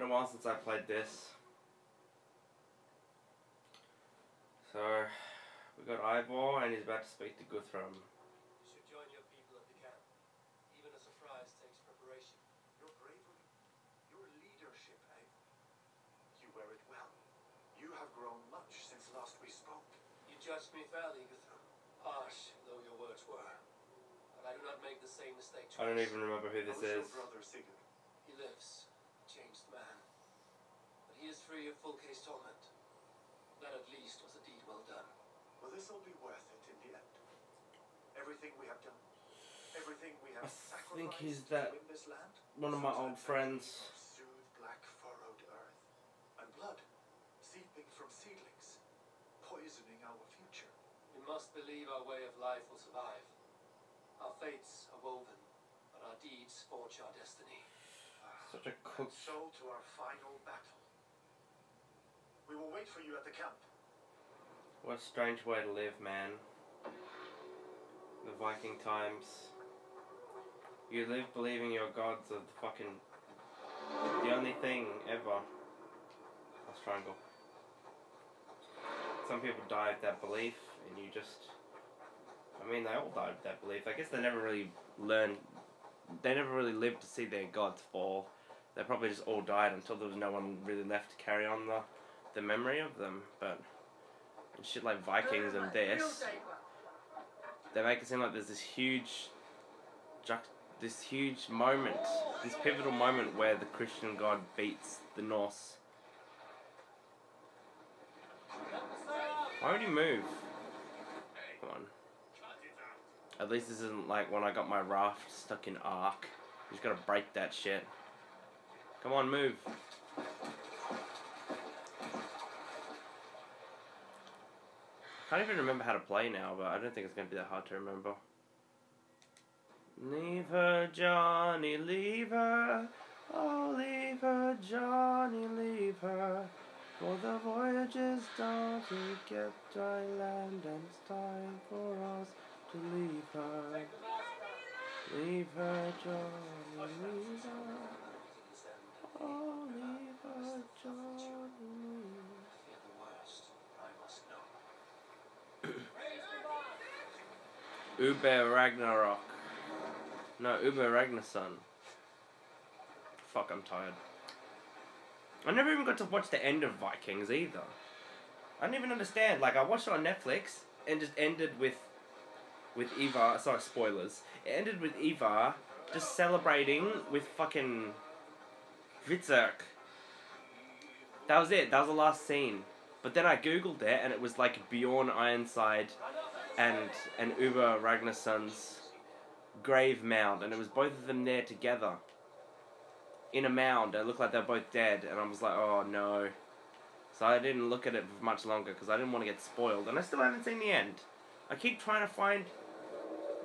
Been a while since I played this. So, we got Ivor and he's about to speak to Guthrum. You should join your people at the camp. Even a surprise takes preparation. Your bravery, your leadership, Eivor. You wear it well. You have grown much since last we spoke. You judged me fairly, Guthrum. Harsh though your words were. But I do not make the same mistake twice. I don't even remember who this How's is. your brother Sigurd? He lives, a changed man. But he is free of Fulke's torment. That at least was a deed well done. Will this all be worth it in the end? Everything we have done, everything we have I think sacrificed he's to that- win this land. One of my old Sometimes friends. of Soothe black furrowed earth, and blood seeping from seedlings, poisoning our future. We must believe our way of life will survive. Our fates are woven, but our deeds forge our destiny. Ah, Such a And cook. so to our final battle. We will wait for you at the camp. What a strange way to live, man. The Viking times. You live believing your gods are the fucking. the only thing ever. Lost triangle. Some people die with that belief, and you just. I mean, they all died with that belief. I guess they never really learned. They never really lived to see their gods fall. They probably just all died until there was no one really left to carry on the, the memory of them. But and shit like Vikings and this, they make it seem like there's this huge, this huge moment, this pivotal moment where the Christian God beats the Norse. Why would he move? Come on. At least this isn't like when I got my raft stuck in Ark. You just gotta break that shit. Come on, move. I can't even remember how to play now, but I don't think it's gonna be that hard to remember. Leave her, Johnny, leave her. Oh, leave her, Johnny, leave her. For the voyage is done to get dry land, and it's time for us to leave her. Leave her, Johnny, leave her. Oh, leave her, Johnny. Fear the worst. I must know. Uber Ragnarok. No, Uber Ragnarsson. Fuck, I'm tired. I never even got to watch the end of Vikings either. I don't even understand. Like, I watched it on Netflix and just ended with. with Ivar. Sorry, spoilers. It ended with Ivar just celebrating with fucking. Hvitserk. That was it. That was the last scene. But then I googled it and it was like Bjorn Ironside and and Uber Ragnarsson's grave mound, and it was both of them there together in a mound. It looked like they were both dead, and I was like, oh no. So I didn't look at it for much longer because I didn't want to get spoiled, and I still haven't seen the end. I keep trying to find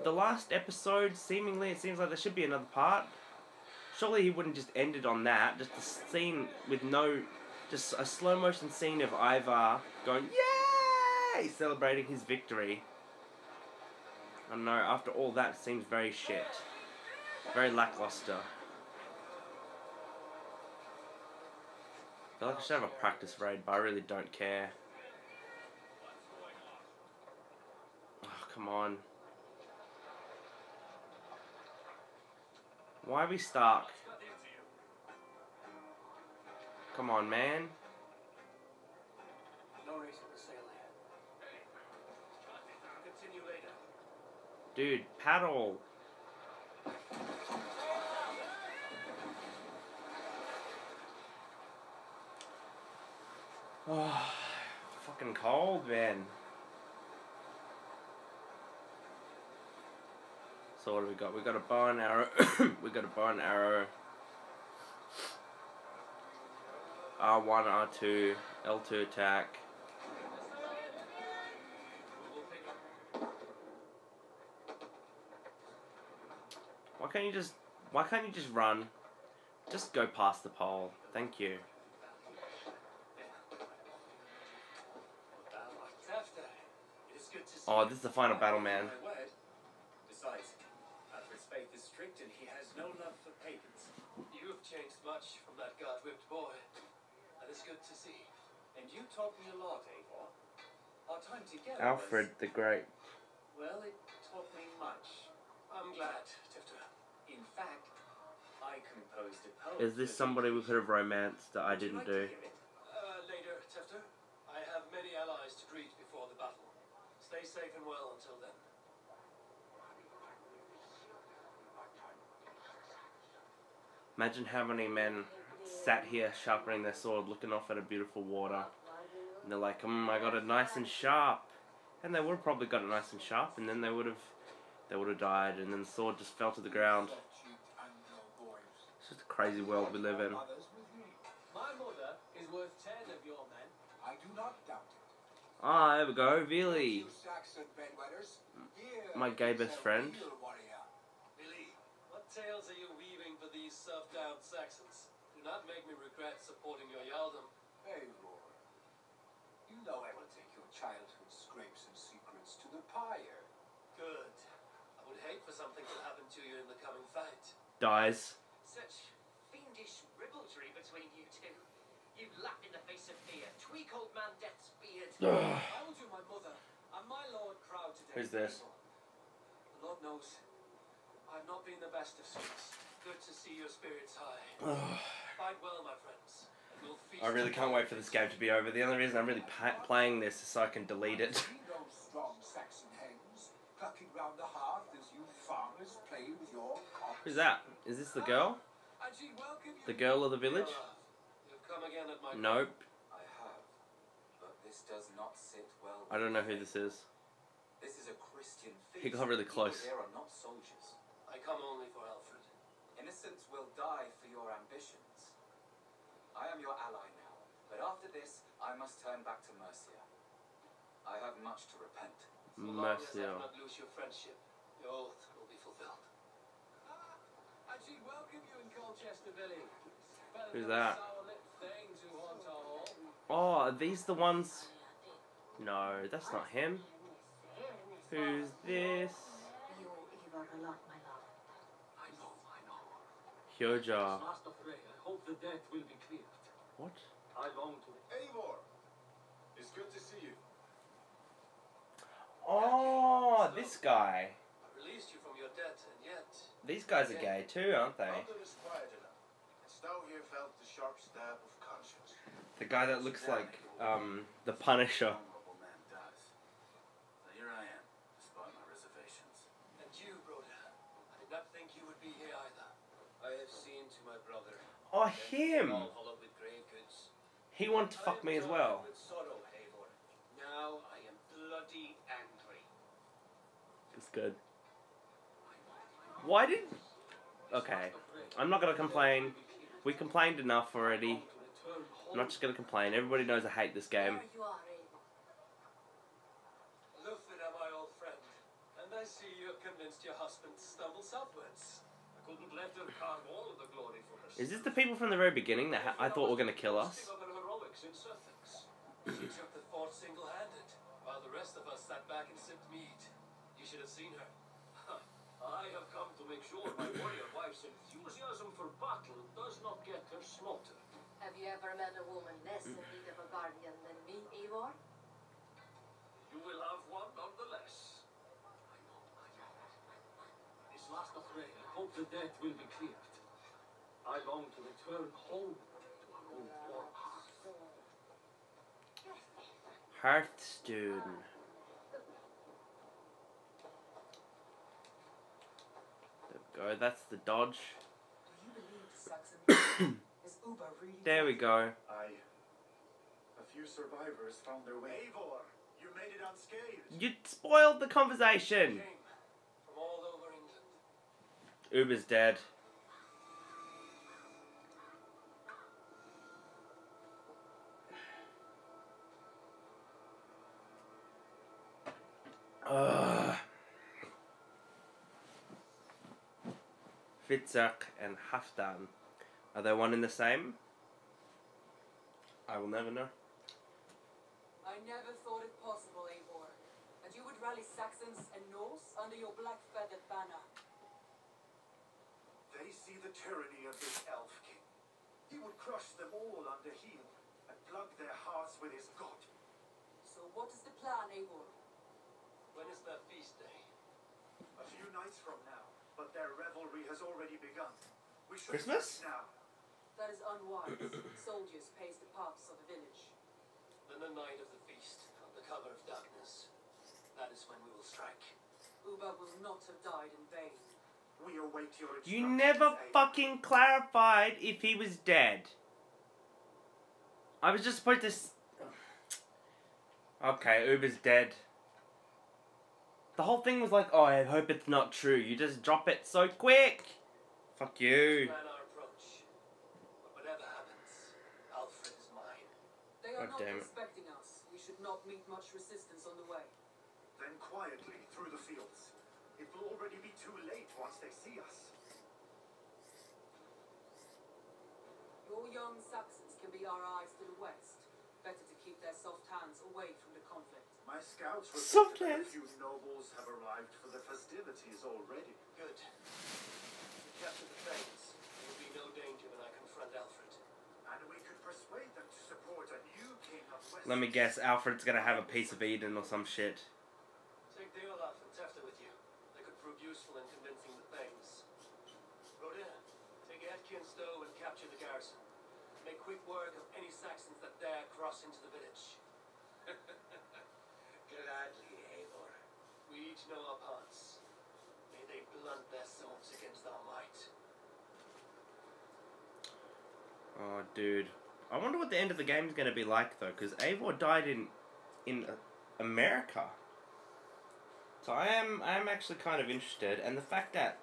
the last episode. Seemingly, it seems like there should be another part. Surely he wouldn't just end it on that. Just a scene with no, just a slow motion scene of Ivar going yay, celebrating his victory. I don't know, after all that seems very shit. Very lackluster. I feel like I should have a practice raid, but I really don't care. Oh, come on. Why are we stuck? Come on, man. No reason to sail here. Continue later. Dude, paddle. Oh, fucking cold, man. So what do we got? We got a bow and arrow. we got a bow and arrow. R1, R2, L2 attack. Can't you just why can't you just run? Just go past the pole. Thank you. After, it is good to see Oh, this is the final battle, man. Besides, Alfred's faith is strict and he has no love for pagans. You have changed much from that god-whipped boy. That is good to see. And you taught me a lot, Eivor. Our time together Alfred the Great. Well, it taught me much. I'm glad, Tifter. In fact, I composed a poem. Is this somebody we could have romanced that I didn't like do? Uh, later, Tifter. I have many allies to greet before the battle. Stay safe and well until then. Imagine how many men sat here sharpening their sword, looking off at a beautiful water. And they're like, mm, I got it nice and sharp. And they would have probably got it nice and sharp, and then they would have they would have died, and then the sword just fell to the ground. Crazy world we live in. Ah, there we go, here My gay best friend. What tales are you weaving for these self-down Saxons? Do not make me regret supporting your jarldom. Eivor, you know I will take your childhood scrapes and secrets to the pyre. Good. I would hate for something to happen to you in the coming fight. Dies. Such fiendish ribaldry between you two. You laugh in the face of fear. Tweak old man death's beard. I will do my mother and my lord proud today. Who's this? The Lord knows I've not been the best of suits. Good to see your spirits high. Fight well, my friends. and we'll feast I really can't wait for this game to be over. The only reason I'm really pa- playing this is so I can delete it. See Saxon hens clucking round the hearth as you farmers play with your cocks? Who's that? Is this the girl? And she welcome you The girl of the village? You've come again at my Nope. I have, but this does not sit well. I don't know who this is. This is a Christian He got really close. There are not soldiers. I come only for Alfred. Innocents will die for your ambitions. I am your ally now, but after this, I must turn back to Mercia. I have much to repent. So long as I Mercia. not lose your friendship, your oath will be fulfilled. Ah, and she welcome you in Colchester, Billy. Better Who's than the that? sour-lipped things who haunt our hall. Oh, are these the ones? No, that's not him. Who's this? Hyoja. What? I long to Eivor, it's good to see you. Oh, this guy. These guys are gay too, aren't they? The sharp stab of conscience. The guy that looks like um the Punisher. Honorable man does. So here I am, despite my reservations. and you, brother. I did not think you would be here either. I have seen to my brother. Oh, him. All hollow with grey goods. He wanted to fuck me as well. With sorrow, Eivor. Now I am bloody angry. It's good. Why did? Okay, I'm not gonna complain. We complained enough already. I'm not just gonna complain. Everybody knows I hate this game. There you are, Eivor. Lufvida, my old friend. And I see you have convinced your husband to stumble southwards. I couldn't let her carve all of the glory for herself. Is this the people from the very beginning that I thought were gonna kill us? Of her heroics in Sussex. She took the fort single-handed, while the rest of us sat back and sipped mead. You should have seen her. I have come to make sure my warrior wife's enthusiasm for battle does not get her slaughtered. Have you ever met a woman less in mm. need of a guardian than me, Eivor? You will have one nonetheless. I know, I know. This last affray, I hope the debt will be cleared. I long to return home to our own warpath. Hearthstone. There we go. Oh, that's the dodge. Do you believe the Saxon is Uber really There we go. I. A few survivors found their way. Eivor, you made it unscathed. You spoiled the conversation. From all over England. Ubba's dead. Ugh. Hvitserk and Halfdan. Are they one and the same? I will never know. I never thought it possible, Eivor. That you would rally Saxons and Norse under your black feathered banner. They see the tyranny of this elf king. He would crush them all under heel. and plug their hearts with his god. So what is the plan, Eivor? When is their feast day? A few nights from now, but their revelry has already begun. We should Christmas? strike now. That is unwise. Soldiers pace the paths of the village. Then the night of the feast, under cover of darkness. That is when we will strike. Ubba will not have died in vain. We await your instructions. You never fucking clarified if he was dead. I was just supposed to. S- okay, Ubba's dead. The whole thing was like, oh, I hope it's not true. You just drop it so quick. Fuck you. Plan our approach. But whatever happens, Alfred is mine. They are God not damn it. expecting us. We should not meet much resistance on the way. Then quietly through the fields. It will already be too late once they see us. Your young Saxons can be our eyes to the west. Better to keep their soft hands away from the conflict. My scouts Soft report that a hands. few nobles have arrived for the festivities already. Good. If we capture the Thanes, there will be no danger when I confront Alfred. And we could persuade them to support a new king of West. Let me guess, Alfred's gonna have a piece of Eden or some shit. Take Deolaf and Tefta with you. They could prove useful in convincing the Thanes. Rodin, take Etkin Stowe and capture the garrison. Make quick work of any Saxons that dare cross into the village. Gladly, Eivor. We each know our parts. May they blunt their swords against our might. Oh, dude. I wonder what the end of the game is going to be like, though, because Eivor died in in America. So I am I am actually kind of interested, and the fact that,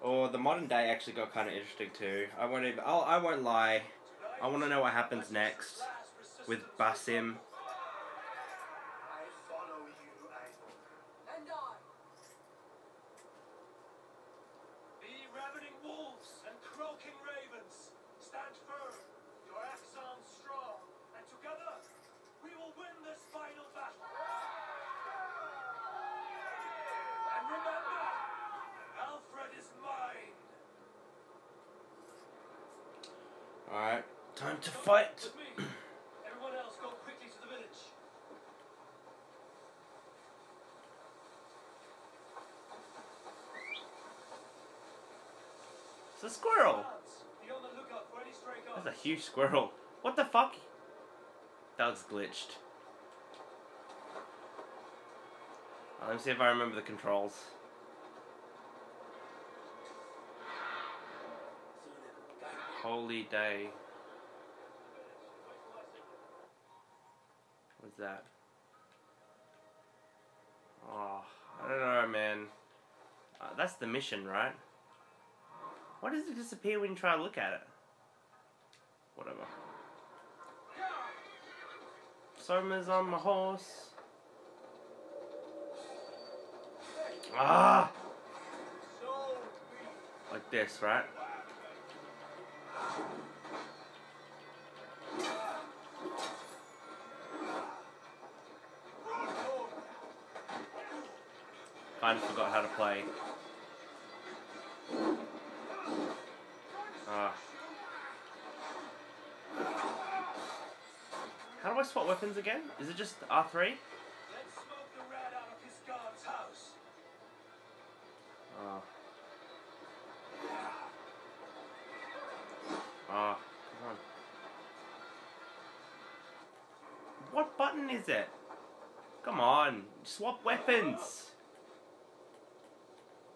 or the modern day actually got kind of interesting too. I won't even. I'll, I won't lie. I want to know what happens next with Basim. I follow you, Eivor. And I! Be ravening wolves and croaking ravens. Stand firm, your axe arms strong, and together we will win this final battle. And remember, Alfred is mine. Alright, time to fight. With me. Everyone else go quickly to the village. It's a squirrel. Lads, be on the lookout for any huge squirrel. What the fuck? That was glitched. Let me see if I remember the controls. Holy day. What's that? Oh, I don't know, man. Uh, that's the mission, right? Why does it disappear when you try to look at it? Whatever. Soma's on my horse. Ah! Like this, right? Kind of forgot how to play. Weapons again? Is it just R3? Let's smoke the rat out of his guard's house. Oh. Ah, come on. What button is it? Come on, swap weapons.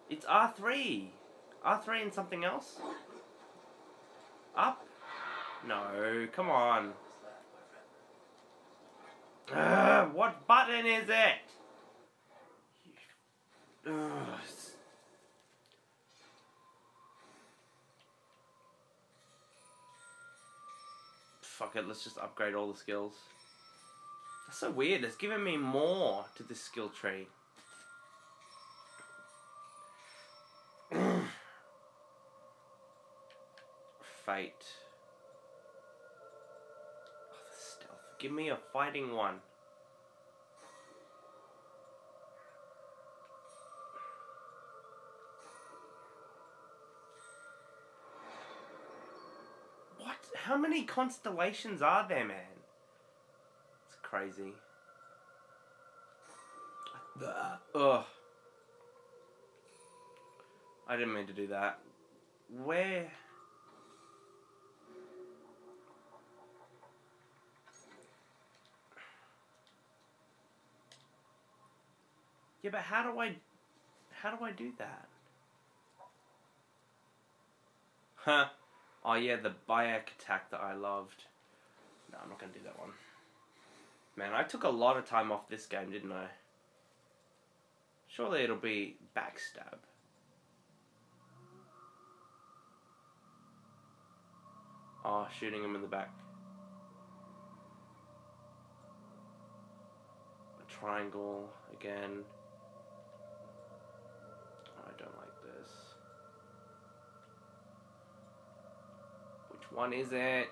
It's R3. R3 and something else? Up? No, come on. Ugh, what button is it? Ugh, Fuck it, let's just upgrade all the skills. That's so weird, it's giving me more to this skill tree. Fate. Give me a fighting one. What? How many constellations are there, man? It's crazy. Ugh. I didn't mean to do that. Where? Yeah, but how do I, how do I do that? Huh. Oh yeah, the Bayek attack that I loved. No, I'm not gonna do that one. Man, I took a lot of time off this game, didn't I? Surely it'll be backstab. Oh, shooting him in the back. A triangle again. One is it?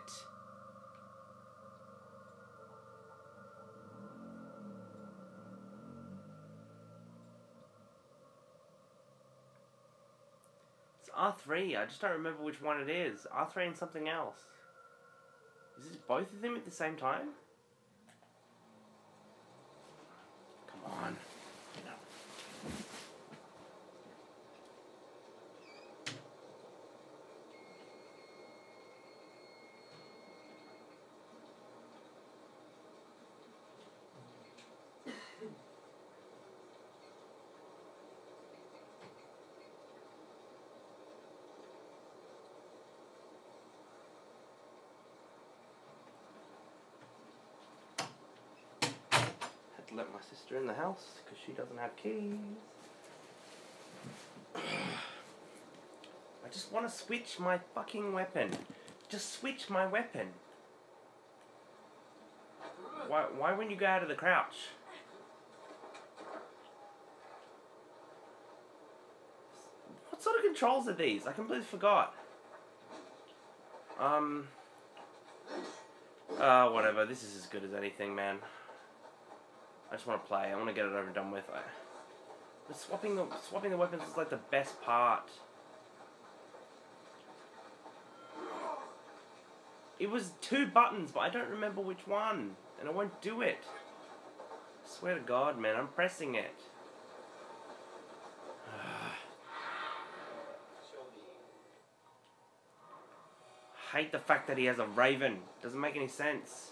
It's R3. I just don't remember which one it is. R3 and something else. Is this both of them at the same time? Come on. Sister in the house because she doesn't have keys. I just want to switch my fucking weapon. Just switch my weapon. Why, why wouldn't you go out of the crouch? What sort of controls are these? I completely forgot. Um. Uh, whatever. This is as good as anything, man. I just want to play. I want to get it over and done with. I, but swapping the swapping the weapons is like the best part. It was two buttons, but I don't remember which one, and I won't do it. I swear to God, man, I'm pressing it. Hate the fact that he has a raven. Doesn't make any sense.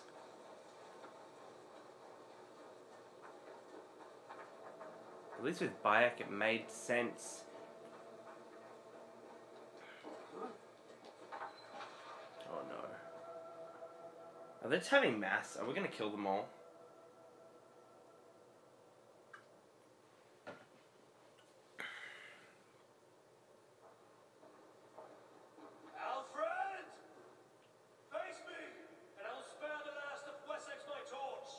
At least with Bayek it made sense. Oh no. Are they just having mass? Are we gonna kill them all? Alfred! Face me, and I'll spare the last of Wessex my torch.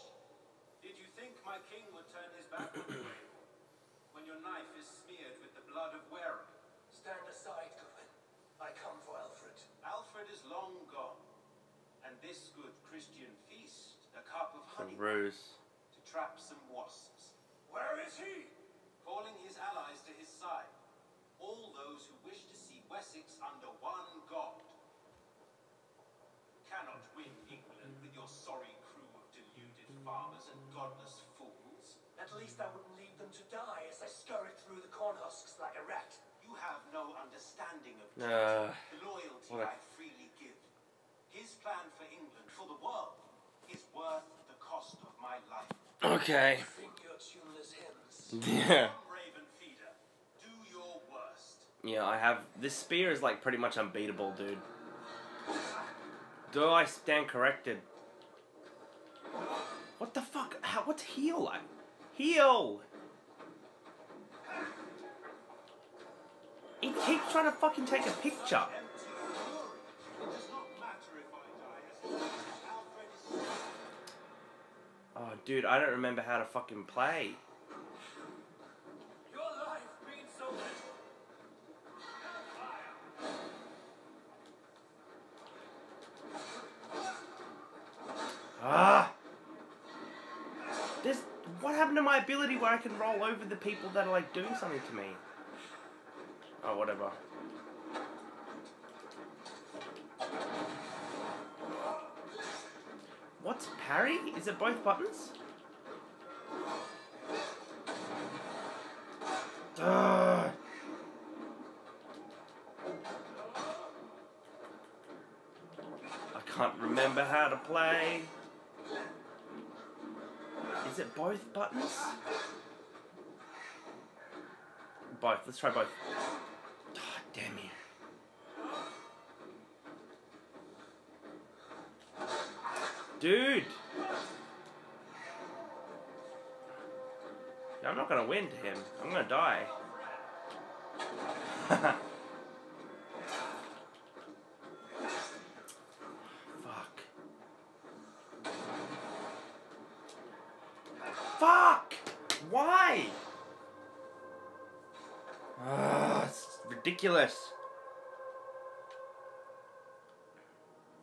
Did you think my king would turn his back on you when your knife is smeared with the blood of Wareham? Stand aside, Goodman. I come for Alfred. Alfred is long gone, and this good Christian feast, a cup of The honey ruse. to trap some wasps, Where is he? calling his allies to his side, all those who wish to see Wessex under one god. Cannot win England with your sorry crew of deluded farmers and godless fools. At least I wouldn't leave them to die as I scurried through the corn husks like a rat. You have no understanding of Uh, duty, loyalty what a- I freely give. His plan for England, for the world, is worth the cost of my life. okay. Think your tuneless hymns. Yeah. Raven feeder, do your worst. Yeah, I have. This spear is like pretty much unbeatable, dude. Do I stand corrected? What the fuck? How, what's heal like? Heal! He keeps trying to fucking take a picture. Oh, dude, I don't remember how to fucking play. Ability where I can roll over the people that are like doing something to me? Oh, whatever. What's parry? Is it both buttons? Ugh. I can't remember how to play. Is it both buttons? Both. Let's try both. God damn you. Dude! I'm not gonna win to him. I'm gonna die. ridiculous.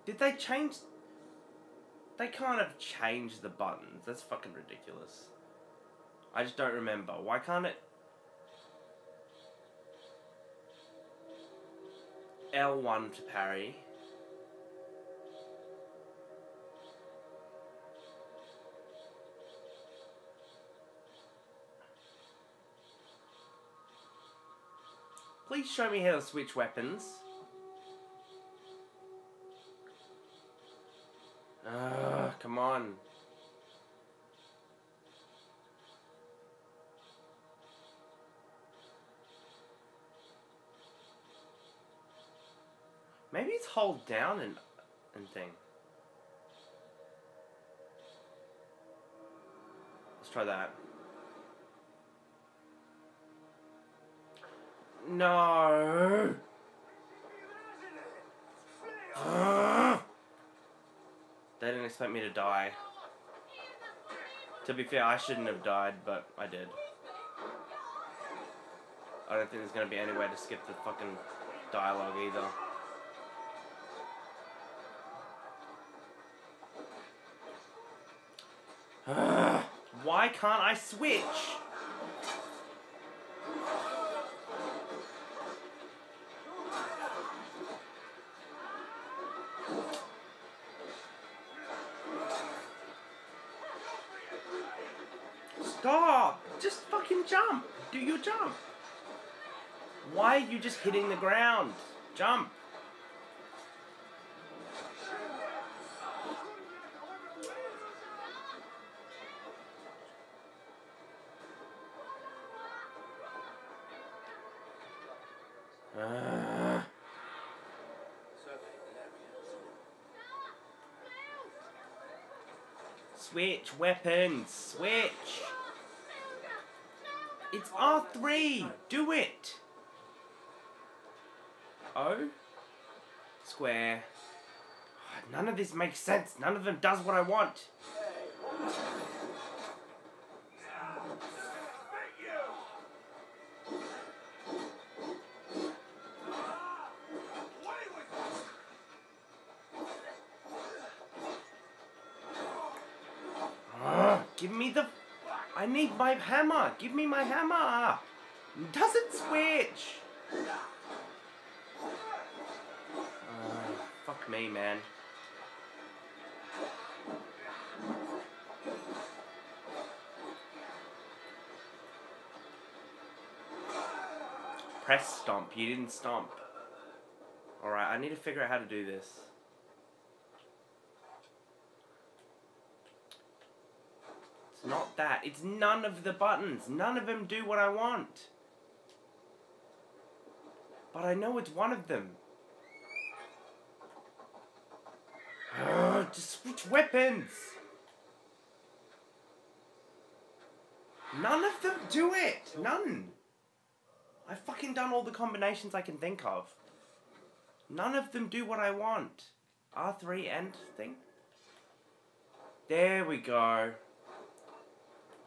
Did they change? They can't have changed the buttons. That's fucking ridiculous. I just don't remember. Why can't it? L1 to parry. Please show me how to switch weapons. Ah, come on. Maybe it's hold down and and thing. Let's try that. No. They didn't expect me to die. To be fair, I shouldn't have died, but I did. I don't think there's gonna be any way to skip the fucking dialogue either. Why can't I switch? Do your jump! Why are you just hitting the ground? Jump! Switch weapons. Switch. It's R3. Do it. O. Square. None of this makes sense. None of them does what I want. My hammer. Give me my hammer. Doesn't switch. Ah, fuck me, man. Press stomp. You didn't stomp. Alright, I need to figure out how to do this. It's not that. It's none of the buttons. None of them do what I want. But I know it's one of them. Ugh, just switch weapons. None of them do it. None. I've fucking done all the combinations I can think of. None of them do what I want. R3 and thing. There we go.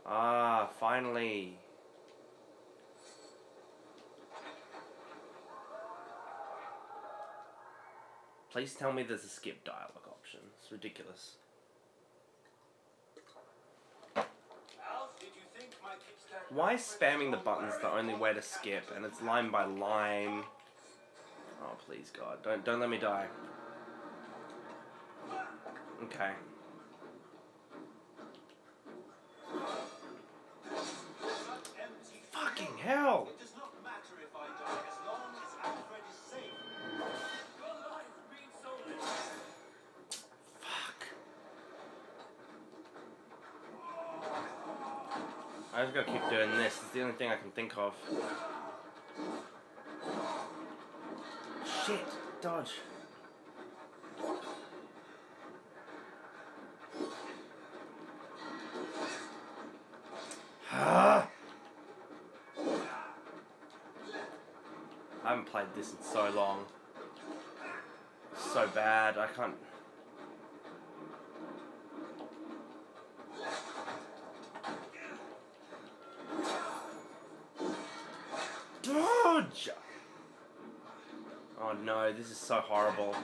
Ah, finally. Please tell me there's a skip dialogue option. It's ridiculous. Alf, did you think my kickstand Why is spamming the buttons the only way to skip and it's line by line? Oh please God, don't don't let me die. Okay. Hell! It does not matter if I die as long as Alfred is safe. Your life means so little. Fuck. I just gotta keep doing this. It's the only thing I can think of. Shit. Dodge. This in so long. So bad. I can't. Dodge! Oh no, this is so horrible.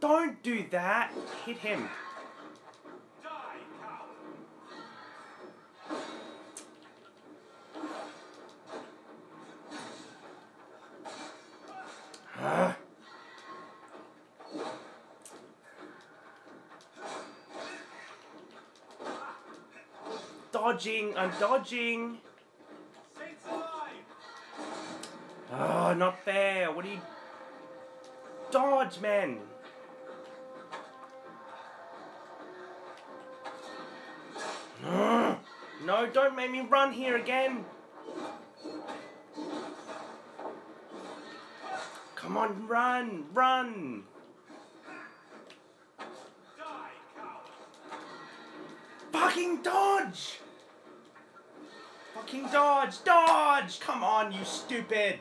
Don't do that! Hit him. Dodging, I'm dodging. Oh, not fair. What do you. Dodge, man! Ah, no, don't make me run here again! Come on, run! Run! Die! Fucking dodge! Fucking dodge! Dodge! Come on, you stupid!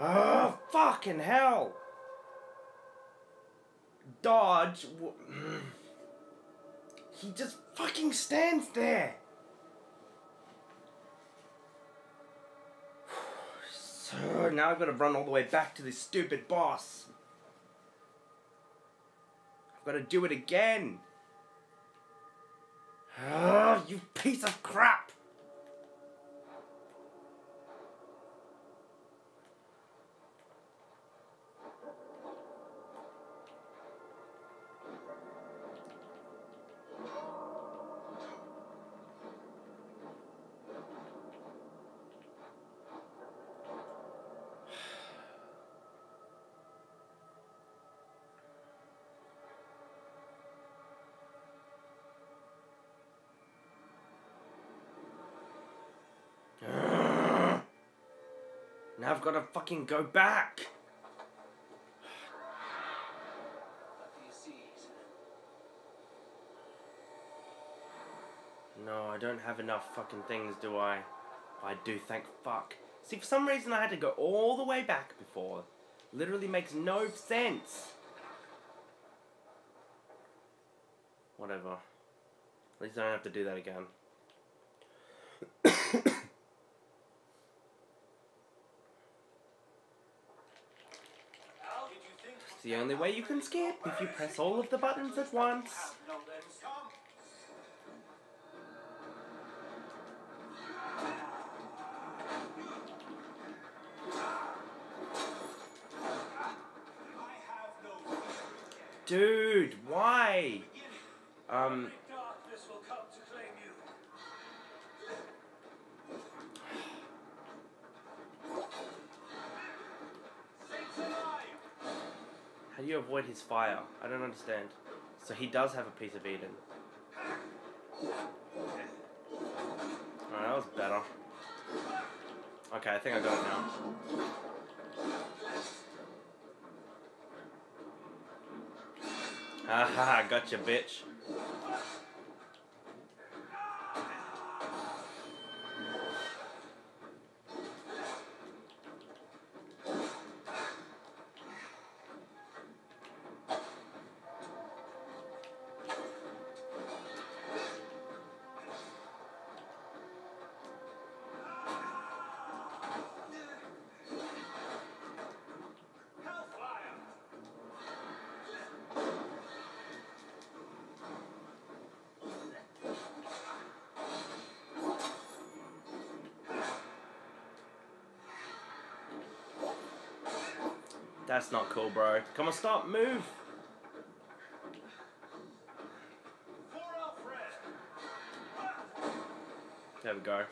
Oh, fucking hell! Dodge. He just fucking stands there! So now I've got to run all the way back to this stupid boss. I've got to do it again. Oh, you piece of crap! Now I've got to fucking go back. No, I don't have enough fucking things, do I? I do, thank fuck. See, for some reason I had to go all the way back before. Literally makes no sense. Whatever. At least I don't have to do that again. Al, did you think The only way you can skip if you press all of the buttons at once. Dude, why? Um, you avoid his fire? I don't understand. So he does have a piece of Eden. Oh, that was better. Okay, I think I got it now. Haha, gotcha, bitch. That's not cool, bro. Come on, stop, move. There we go.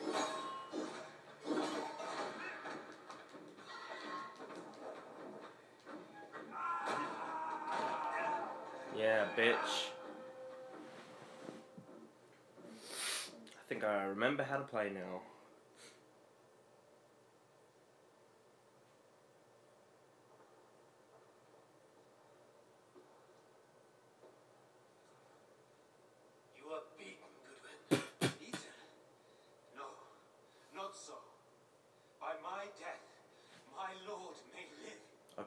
Yeah, bitch. I think I remember how to play now.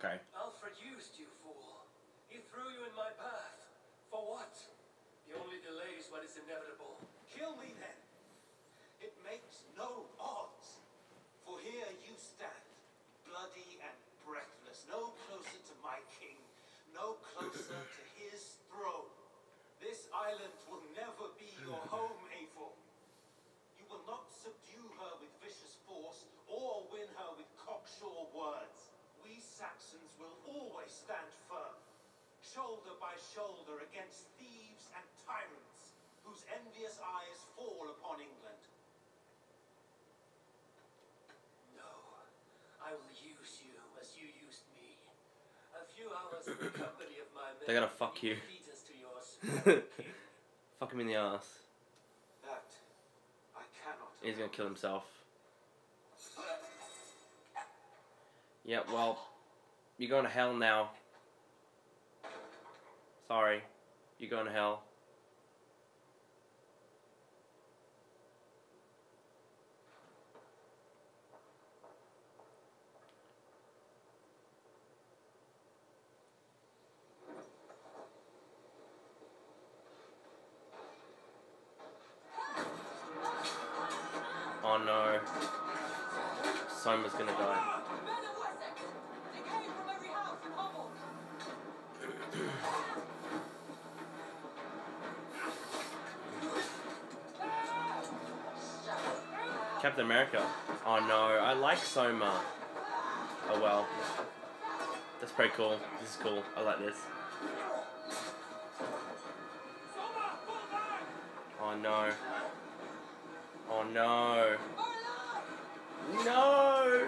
Okay. Alfred used you, fool. He threw you in my path. For what? The only delay is what is inevitable. Kill me then. It makes no odds. For here you stand, bloody and breathless, no closer to my king, no closer to his throne. This island will never be your home, Eivor. You will not subdue her with vicious force or win her with cocksure words. We Saxons will always stand firm, shoulder by shoulder against thieves and tyrants whose envious eyes fall upon England. No, I will use you as you used me. A few hours in the company of my men. They're gonna fuck you. us to your. Fuck him in the ass. That I cannot. He's gonna kill himself. Yeah, well, you're going to hell now. Sorry. You're going to hell. America. Oh no, I like Soma. Oh well. That's pretty cool. This is cool. I like this. Oh no. Oh no. No!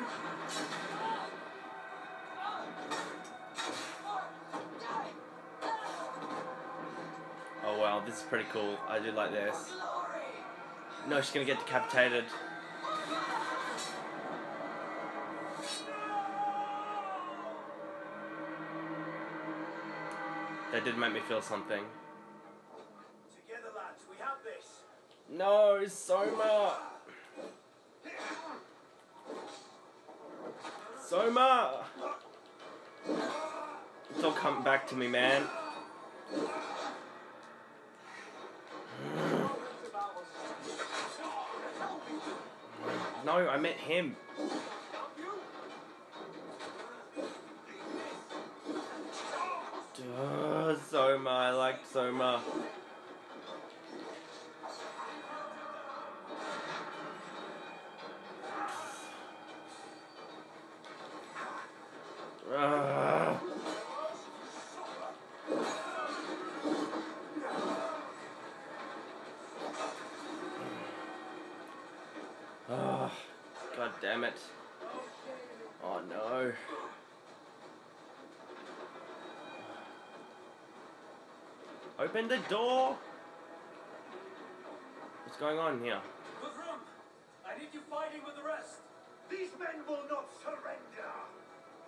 Oh wow, this is pretty cool. I do like this. No, she's gonna get decapitated. That did make me feel something. Together, lads, we have this. No, Soma! Soma! It's all coming back to me, man. No, I meant him. Soma, I liked Soma. Ugh. Ah, God damn it. Oh no. Open the door! What's going on here? Guthrum, I need you fighting with the rest. These men will not surrender.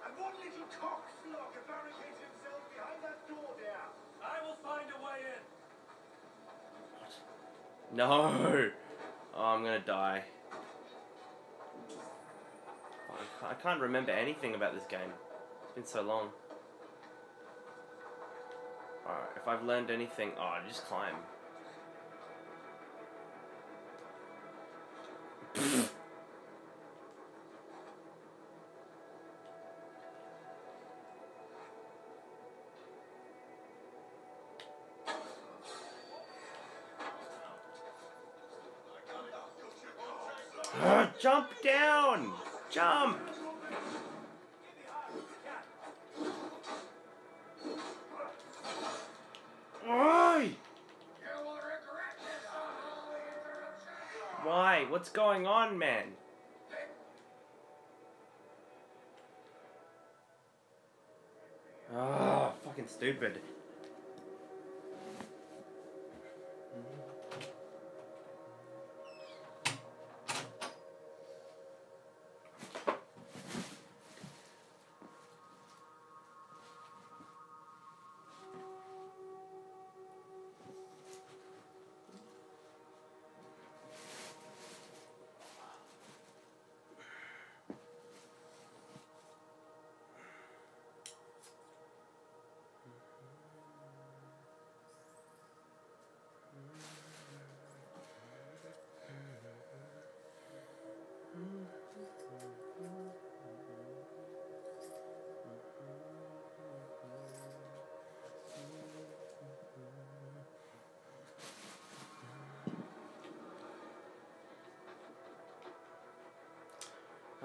And one little cockflog barricades himself behind that door there. I will find a way in. What? No! Oh, I'm gonna die. I can't remember anything about this game. It's been so long. Alright, if I've learned anything. Oh, just climb. Jump down! Jump! Stupid.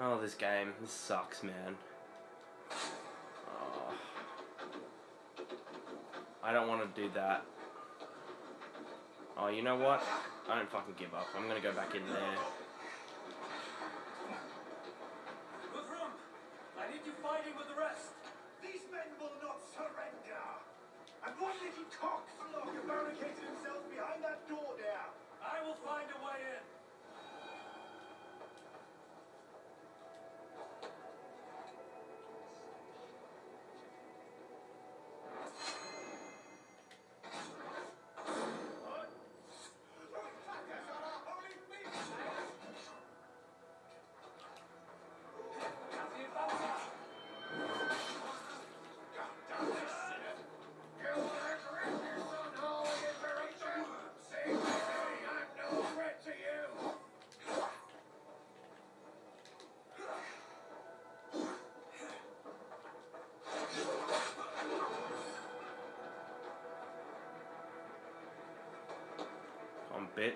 Oh, this game. This sucks, man. Oh. I don't want to do that. Oh, you know what? I don't fucking give up. I'm gonna go back in there. Oh,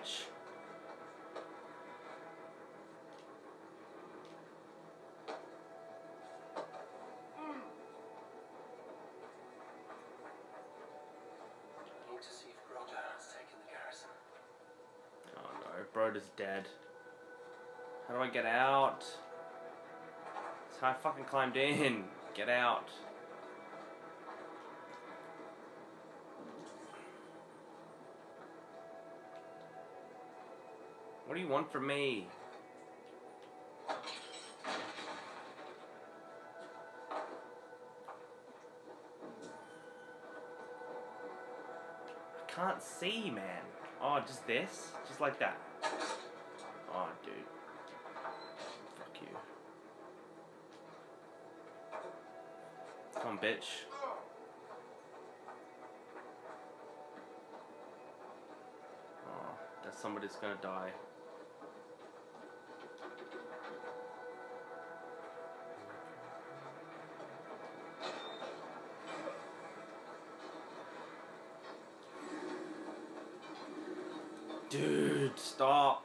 no, Broder's dead. How do I get out? That's how I fucking climbed in. Get out. Want from me? I can't see, man. Oh, just this? Just like that? Oh, dude. Fuck you. Come on, bitch. Oh, somebody's gonna die.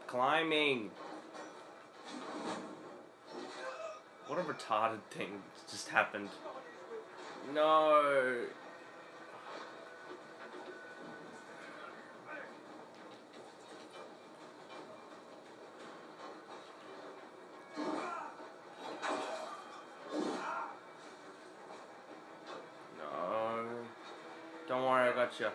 Climbing. What a retarded thing just happened. No. No. Don't worry, I got you.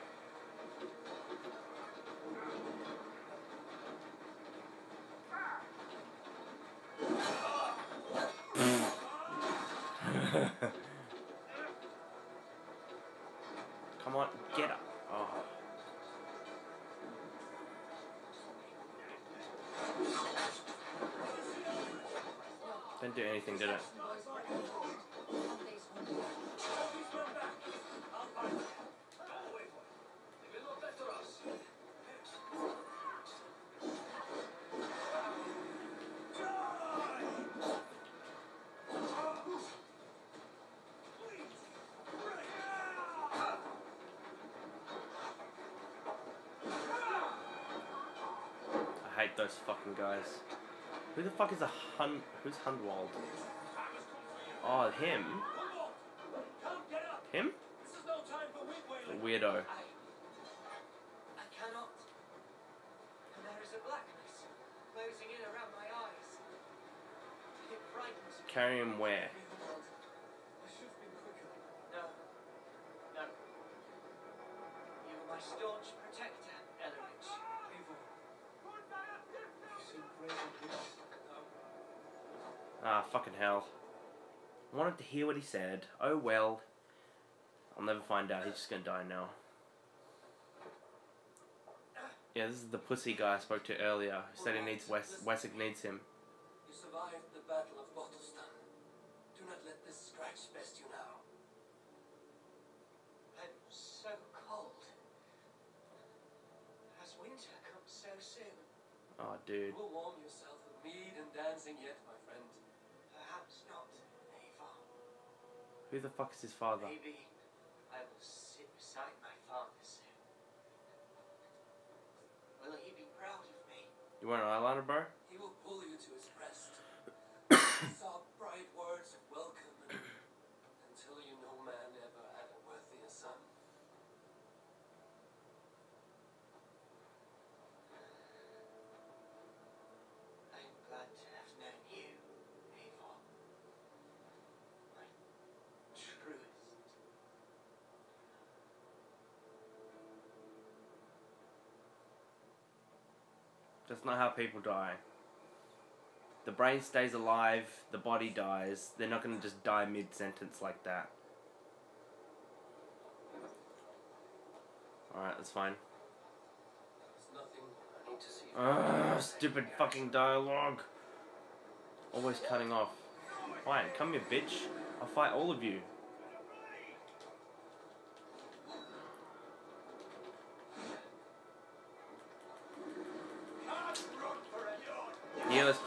Didn't do anything, did it? I hate those fucking guys. Who the fuck is a Hun? Who's Hundwald? Oh, him? Come, get up. Him? This is no time for wig The weirdo. Carry him And fucking hell. I wanted to hear what he said. Oh well. I'll never find out. He's just gonna die now. Yeah, this is the pussy guy I spoke to earlier. Who said he needs Wes. Wessex needs him. You survived the Battle of Bottleston. Do not let this scratch best you now. I'm so cold. Has winter come so soon? Oh, dude. You will warm yourself with mead and dancing yet, my friend. Who the fuck is his father? Maybe I will sit beside my father soon. Will he be proud of me? You want an eyeliner, bro? He will pull you to his breast. Sob bright words of welcome and, until you no man ever had a worthier son. I'm glad to have known you, Eivor. My truest. That's not how people die. The brain stays alive, the body dies. They're not gonna just die mid sentence like that. Alright, that's fine. There's nothing I need to see. Ugh, stupid fucking dialogue. Always cutting off. Fine, come here, bitch. I'll fight all of you.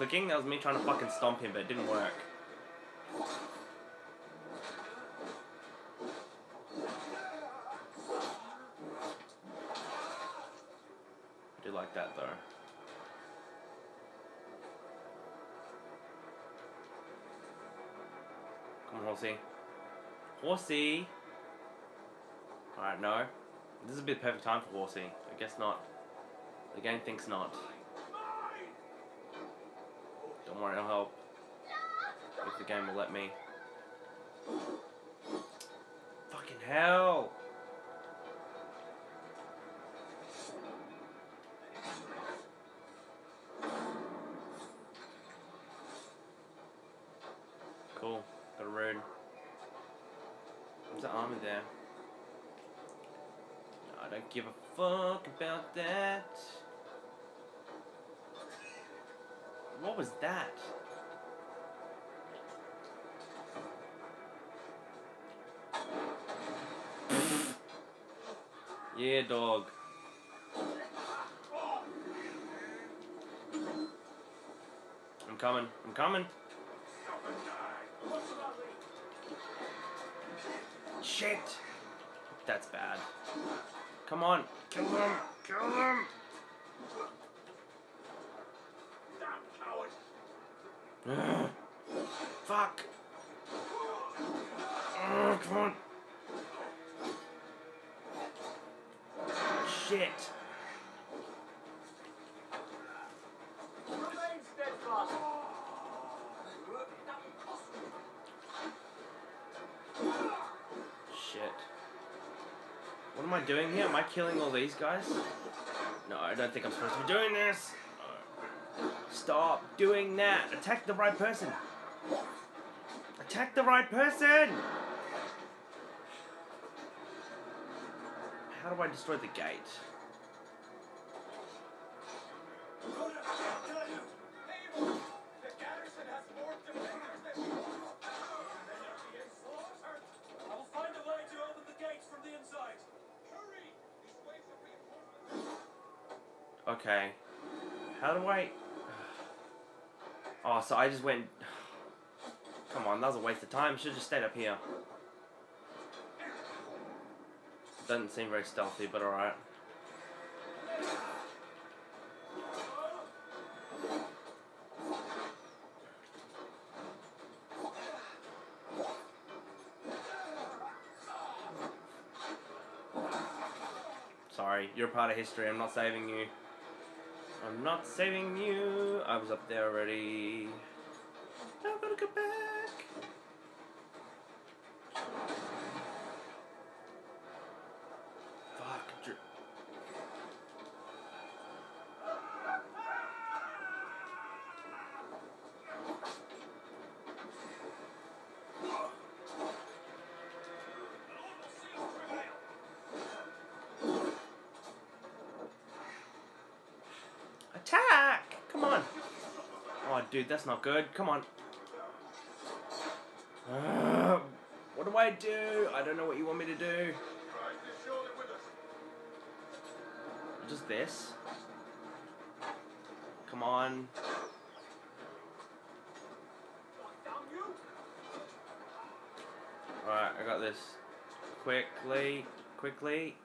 Clicking? That was me trying to fucking stomp him, but it didn't work. I do like that though. Come on, horsey. Horsey! Alright, no. This would be the perfect time for horsey. I guess not. The game thinks not. I'll help. If the game will let me. Fucking hell! Cool. Got a rune. There's an army there. I don't give a fuck about that. What was that? yeah, dog. I'm coming. I'm coming. Shit. That's bad. Come on. Kill them. Kill them. Ugh. Fuck. Ugh, come on. Shit. Shit. What am I doing here? Am I killing all these guys? No, I don't think I'm supposed to be doing this. Stop doing that. Attack the right person. Attack the right person. How do I destroy the gate? Okay. How do I... Oh, so I just went... Come on, that was a waste of time. Should have just stayed up here. Doesn't seem very stealthy, but alright. Sorry, you're a part of history. I'm not saving you. I'm not saving you. I was up there already. Dude, that's not good. Come on. Uh, what do I do? I don't know what you want me to do. Just this. Come on. Alright, I got this. Quickly. Quickly.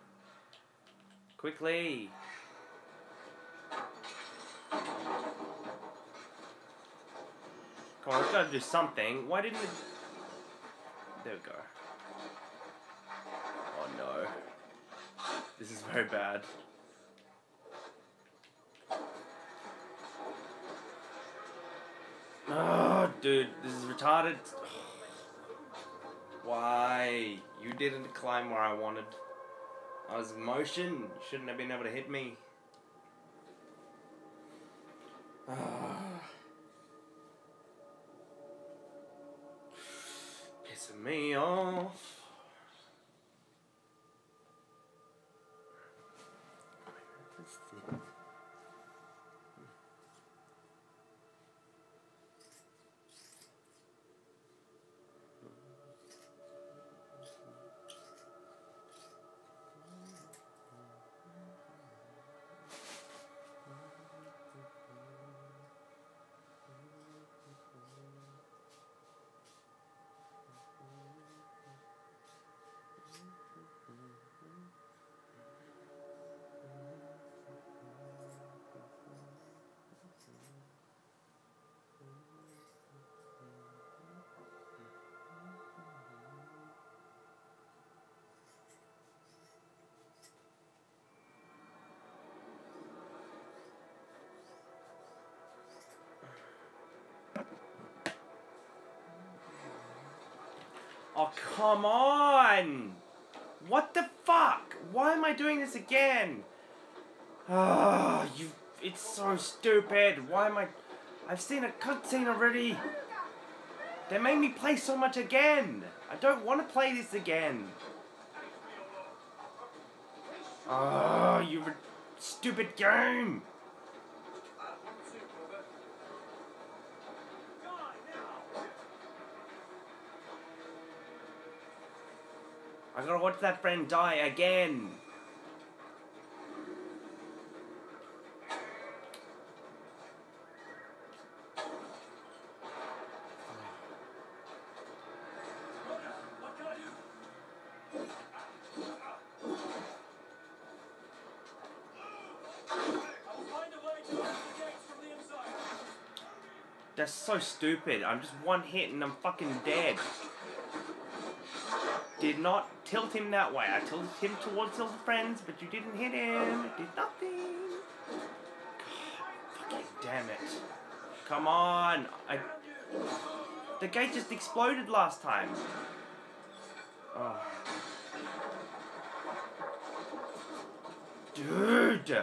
Quickly. On, let's gotta do something. Why didn't it... There we go. Oh no. This is very bad. Oh, dude, this is retarded. Why? You didn't climb where I wanted. I was in motion. You shouldn't have been able to hit me. Oh, come on! What the fuck? Why am I doing this again? Ah, you. It's so stupid. Why am I. I've seen a cutscene already. They made me play so much again. I don't want to play this again. Oh, you stupid game. I gotta watch that friend die again. That's so stupid. I'm just one hit and I'm fucking dead. Did not tilt him that way. I tilted him towards the friends, but you didn't hit him. It did nothing. God, fucking damn it. Come on. I. The gate just exploded last time. Oh. Dude.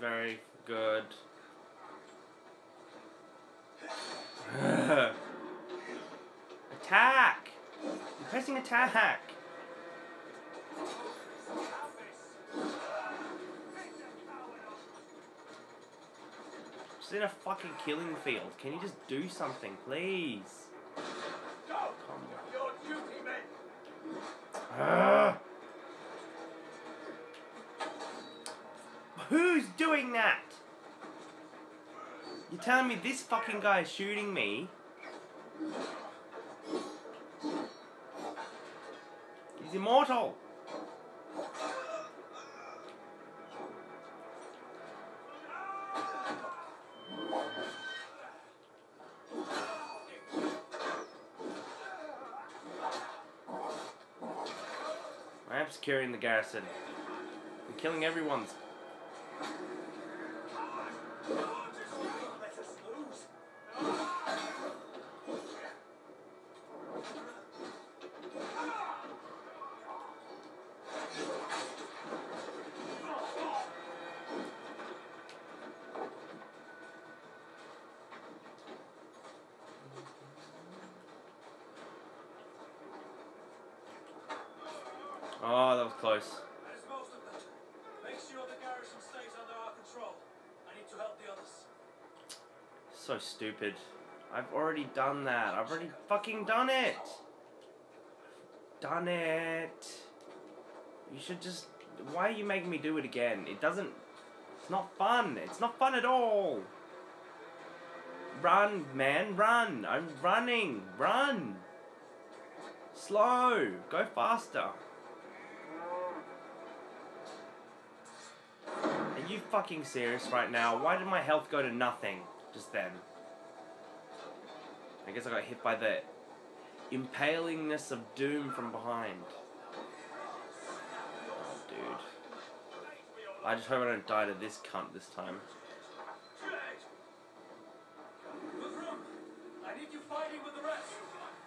Very good. attack! I'm pressing attack! Just in a fucking killing field. Can you just do something, please? Telling me this fucking guy is shooting me? He's immortal. I am securing the garrison. I'm killing everyone's. Stupid. I've already done that. I've already fucking done it. Done it. You should just. Why are you making me do it again? It doesn't. It's not fun. It's not fun at all. Run, man, run. I'm running. Run. Slow. Go faster. Are you fucking serious right now? Why did my health go to nothing just then? I guess I got hit by the impalingness of doom from behind. Oh, dude. I just hope I don't die to this cunt this time. Guthrum, I need you fighting with the rest.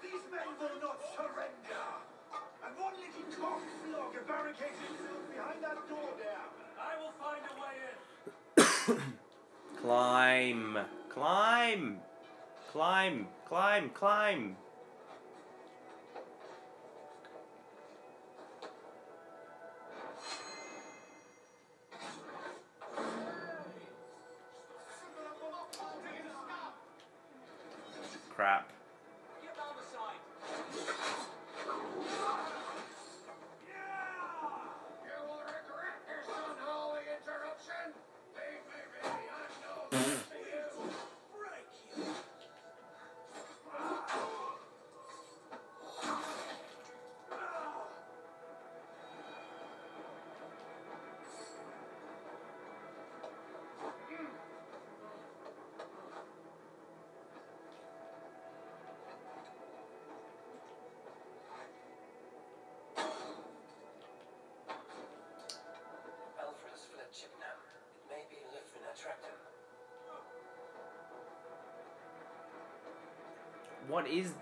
These men will not surrender. And one little cock flogger barricaded himself behind that door there. I will find a way in. Climb! Climb! Climb! Climb! Climb!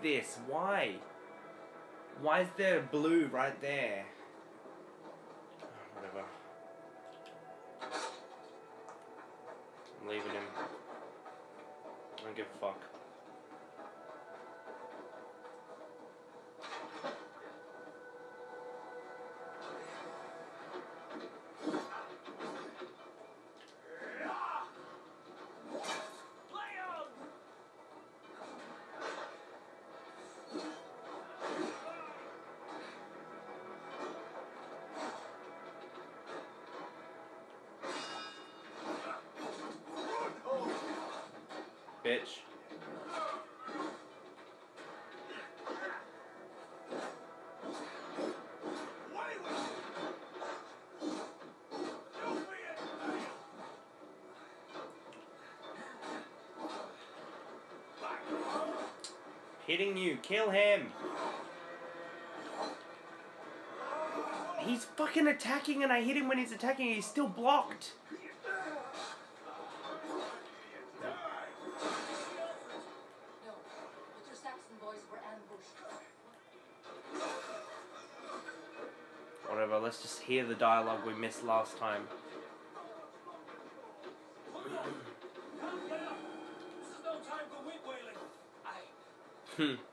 This? Why? Why is there blue right there? Hitting you. Kill him. He's fucking attacking and I hit him when he's attacking. He's still blocked. No. Whatever, let's just hear the dialogue we missed last time. Hmm.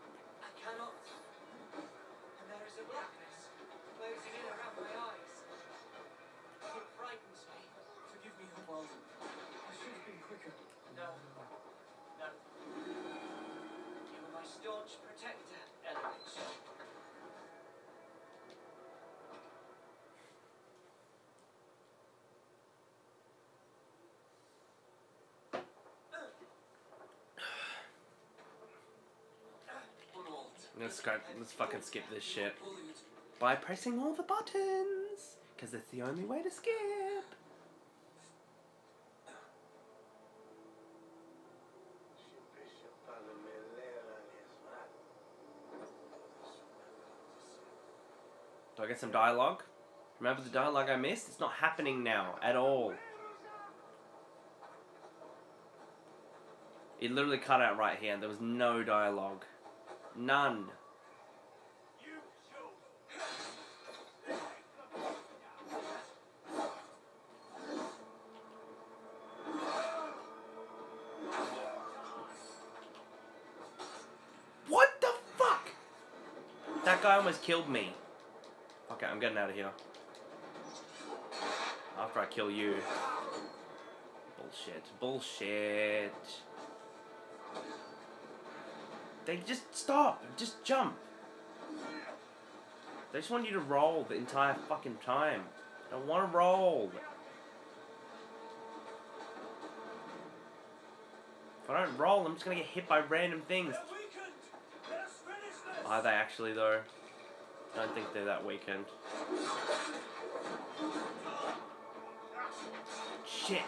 Let's go. Let's fucking skip this shit by pressing all the buttons, because it's the only way to skip. Do I get some dialogue? Remember the dialogue I missed? It's not happening now at all. It literally cut out right here. There was no dialogue. None. What the fuck? That guy almost killed me. Okay, I'm getting out of here. After I kill you. Bullshit. Bullshit. They just stop. Just jump. They just want you to roll the entire fucking time. I don't want to roll. If I don't roll, I'm just gonna get hit by random things. They're weakened. Let us finish this. Are they actually though? I don't think they're that weakened. Shit.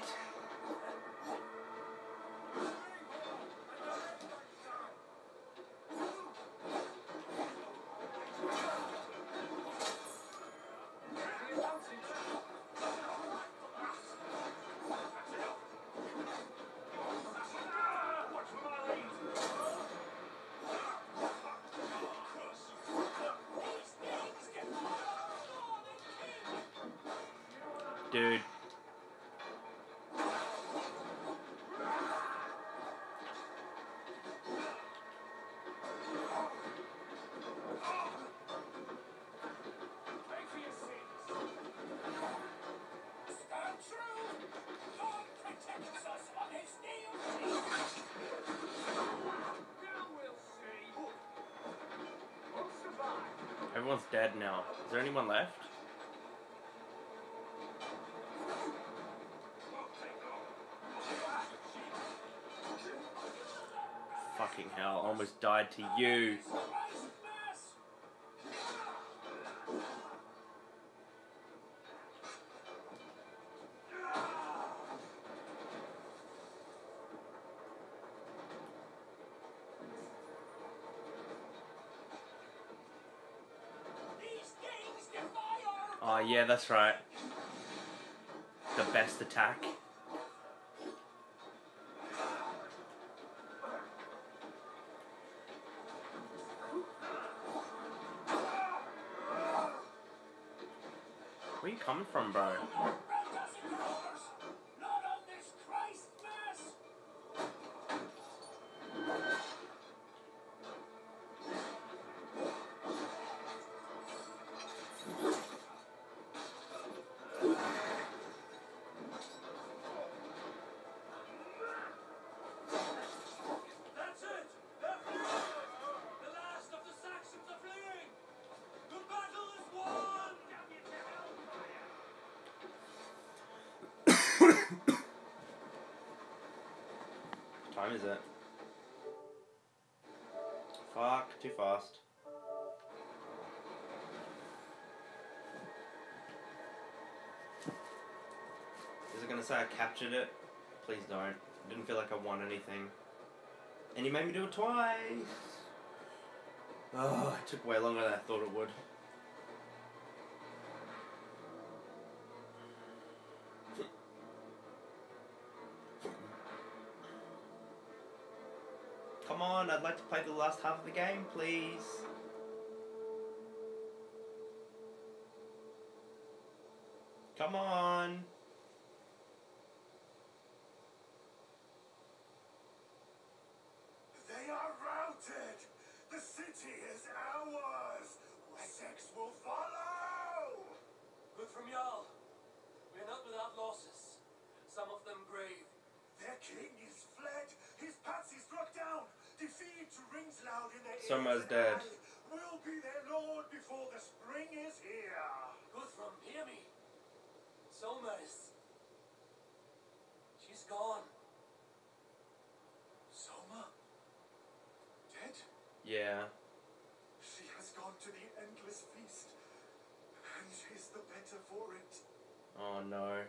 Dead now. Is there anyone left? Fucking hell, almost died to you. That's right. The best attack. Where you coming from, bro? Time is it? Fuck, too fast. Is it gonna say I captured it? Please don't. I didn't feel like I won anything. And you made me do it twice! Oh, it took way longer than I thought it would. The last half of the game, please. Come on. will follow! Guthrum Jarl, we are not without losses. Some of them brave. Their king is fled, his patsy struck down, defeat rings loud in their Soma's dead. I will be their lord before the spring is here. Guthrum, hear me. Soma is. She's gone. Soma? Dead? Yeah. She has gone to the endless feast, and she's the better for it. Oh no.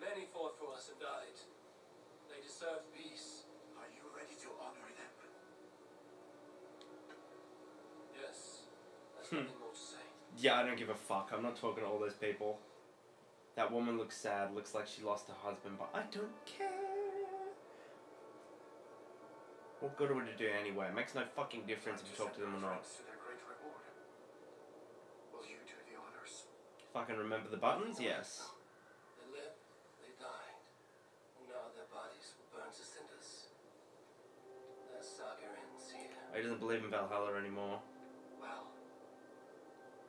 Many fought for us and died. They deserved peace. Are you ready to honor them? Yes. There's Hmm. nothing more to say. Yeah, I don't give a fuck. I'm not talking to all those people. That woman looks sad, looks like she lost her husband, but I don't care. What good would it do anyway? It makes no fucking difference if you talk to them or not. To their great reward. Will you do the honors? Fucking remember the buttons? Yes. They lived, they died, and now their bodies will burn to cinders. Their saga ends here. He doesn't believe in Valhalla anymore.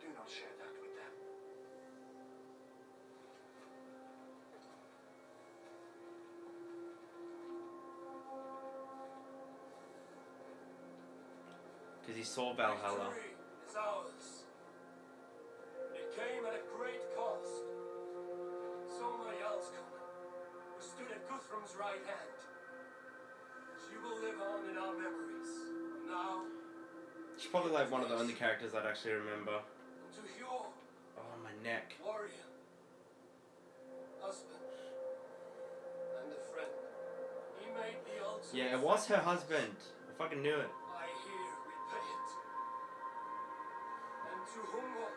Do not share that with them. Because he saw Valhalla. Ours. It came at a great cost. Soma Jarlskonge, who stood at Guthrum's right hand. She will live on in our memories. Now, She's probably like one of the only characters I'd actually remember. Yeah, it was her husband. I fucking knew it. I here repay it. And to Hungo,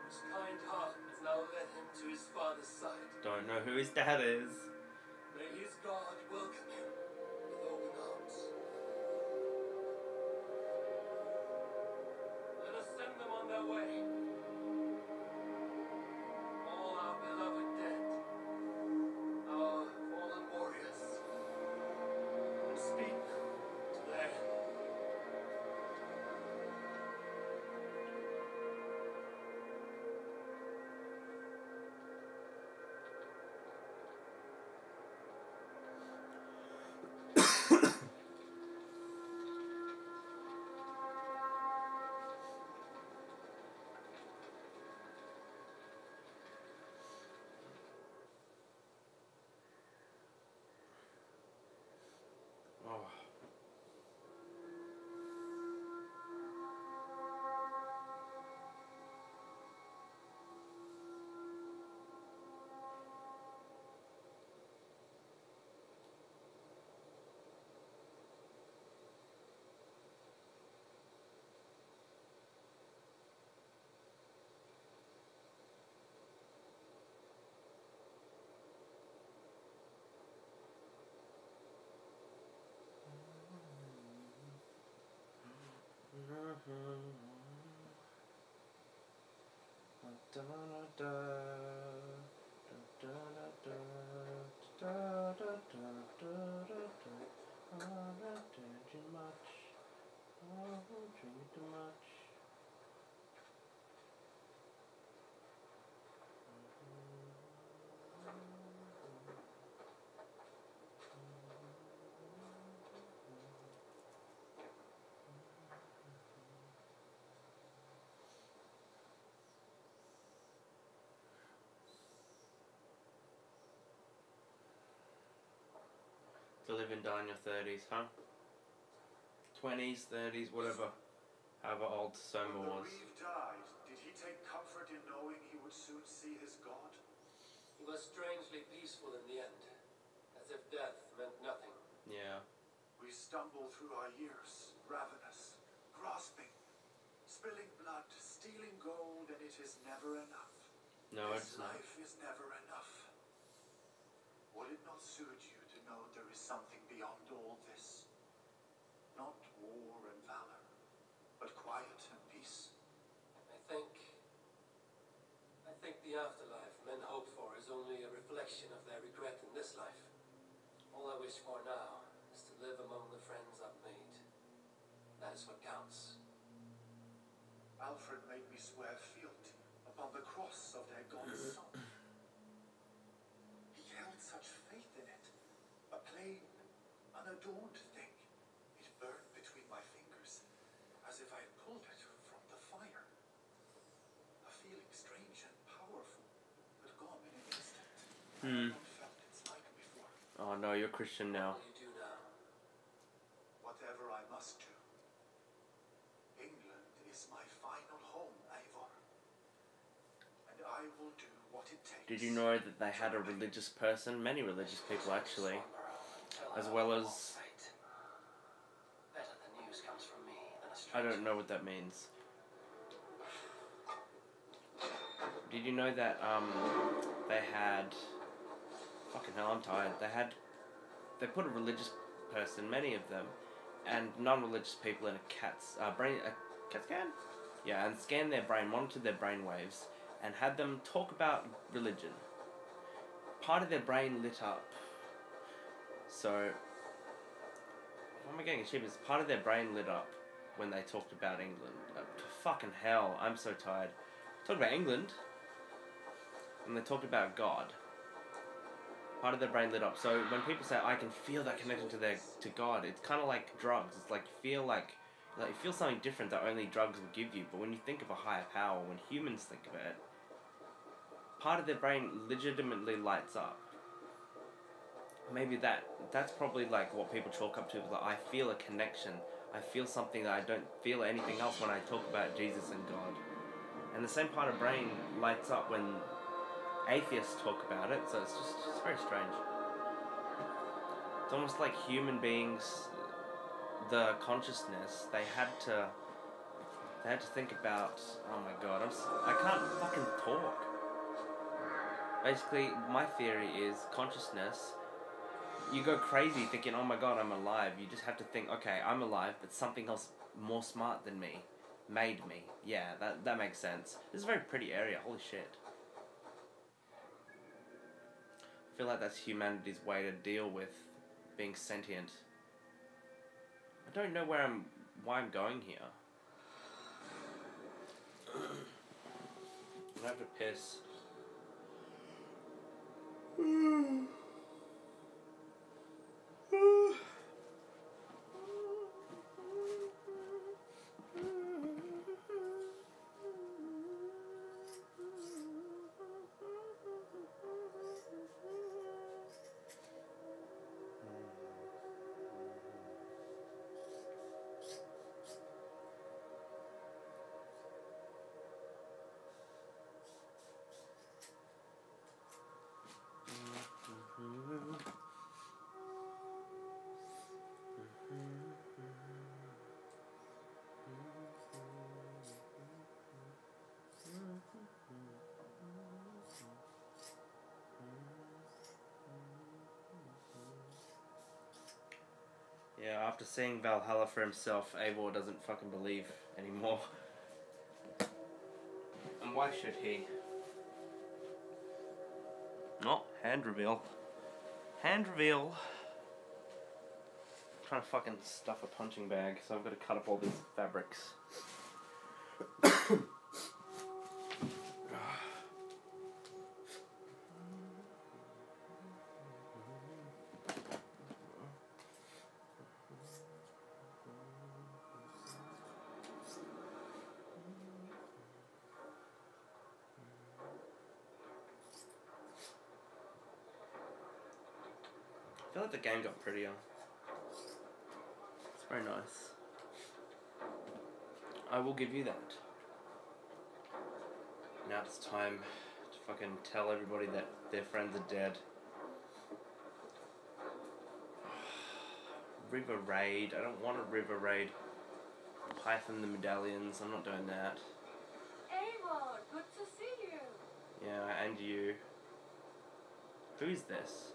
whose kind heart has now led him to his father's side, Don't know who his dad is. Too much. Oh, drink too much. To live and die in your thirties, huh? Twenties, thirties, whatever. However old Soma When the was. Reeve died, did he take comfort in knowing he would soon see his God? He was strangely peaceful in the end, as if death meant nothing. Yeah. We stumble through our years, ravenous, grasping, spilling blood, stealing gold, and it is never enough. No, this it's not. life is never enough. Would it not suit something beyond all this? Not war and valor, but quiet and peace. I think. I think the afterlife men hope for is only a reflection of their regret in this life. All I wish for now is to live among the friends I've made. That is what counts. Alfred made me swear fealty upon the cross of their god son. He held such faith in it. A plain, unadorned thing. It burned between my fingers, as if I had pulled it from the fire. A feeling strange and powerful, but gone in an instant. Hmm. I had not felt its like before. Oh no, you're Christian now. What will you do now? Whatever I must do. England is my final home, Eivor. And I will do what it takes. Did you know that they had a religious person? Many religious people actually. As well as- your fate. Better the news comes from me than a I don't know what that means. Did you know that um they had fucking hell I'm tired. They had they put a religious person, many of them, and non-religious people in a cat's uh, brain a cat scan? Yeah, and scanned their brain, monitored their brain waves, and had them talk about religion. Part of their brain lit up. So what am I getting achievements? Part of their brain lit up when they talked about England. Uh, fucking hell, I'm so tired. Talk about England, and they talked about God. Part of their brain lit up. So when people say I can feel that connection to their to God, it's kind of like drugs. It's like you feel like like you feel something different that only drugs will give you. But when you think of a higher power, when humans think of it, part of their brain legitimately lights up. Maybe that that's probably like what people chalk up to. Like I feel a connection. I feel something that I don't feel anything else when I talk about Jesus and God. And the same part of brain lights up when atheists talk about it. So it's just it's very strange. It's almost like human beings, the consciousness they had to they had to think about. Oh my god, I'm I can't fucking talk. Basically, my theory is consciousness you go crazy thinking, oh my god, I'm alive. You just have to think, okay, I'm alive, but something else more smart than me made me. Yeah, that, that makes sense. This is a very pretty area, holy shit. Feel like that's humanity's way to deal with being sentient. I don't know where I'm, why I'm going here. I have to piss. Yeah, after seeing Valhalla for himself, Eivor doesn't fucking believe anymore. And why should he? Not hand reveal. Hand reveal. I'm trying to fucking stuff a punching bag, so I've got to cut up all these fabrics. Feel like the game got prettier. It's very nice. I will give you that. Now it's time to fucking tell everybody that their friends are dead. River raid. I don't want a river raid. Python the medallions. I'm not doing that. Eivor, good to see you. Yeah, and you. Who's this?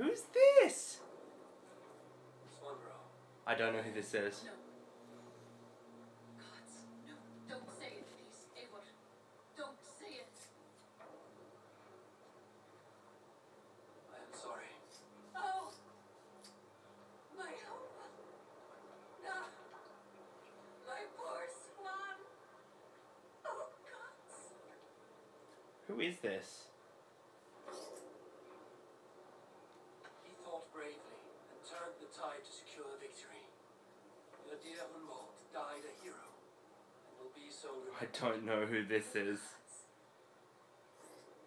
Eivor? Who's this? Swanborough. I don't know who this is. No. Gods, no. Don't say it, please. Eivor. Don't say it. I am sorry. Oh! Who is this? He fought bravely and turned the tide to secure victory. Your dear Hunwald died a hero and will be so I remembered. Don't know who this is.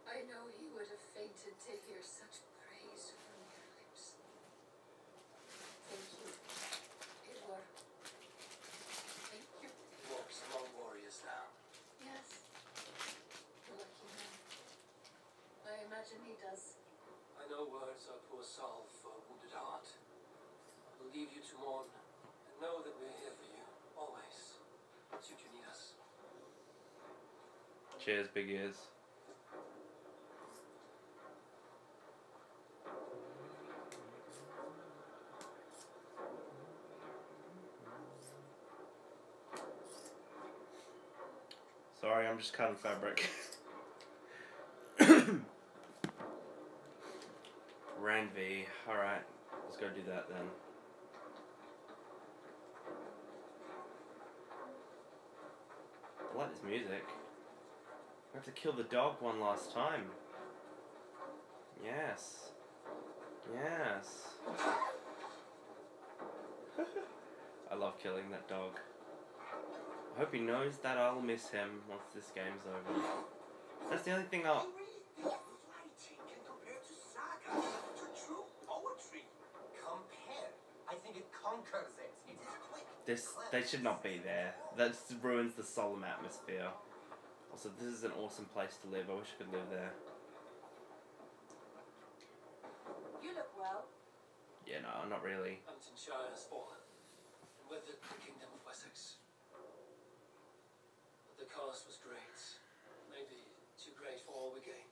I know he would have fainted to hear such praise from your lips. Thank you, Edward. Thank you. He walks among warriors now. Yes. The lucky man. I imagine he does. I know words are poor salve for a wounded heart. I will leave you to mourn and know that we're here for you, always. Should you need us. Cheers, big ears. Sorry, I'm just cutting fabric. Randvi, alright, let's go do that then. I like this music. We have to kill the dog one last time. Yes. Yes. I love killing that dog. I hope he knows that I'll miss him once this game's over. That's the only thing I'll. Writing can compare to saga, to true poetry. Compare. I think it conquers it. It is quick. This they should not be there. That ruins the solemn atmosphere. Also, this is an awesome place to live. I wish I could live there. You look well. Yeah, no, not really. Hamtunscire has fallen, and with it the kingdom of Wessex. But the cost was great. Maybe too great for all we gained.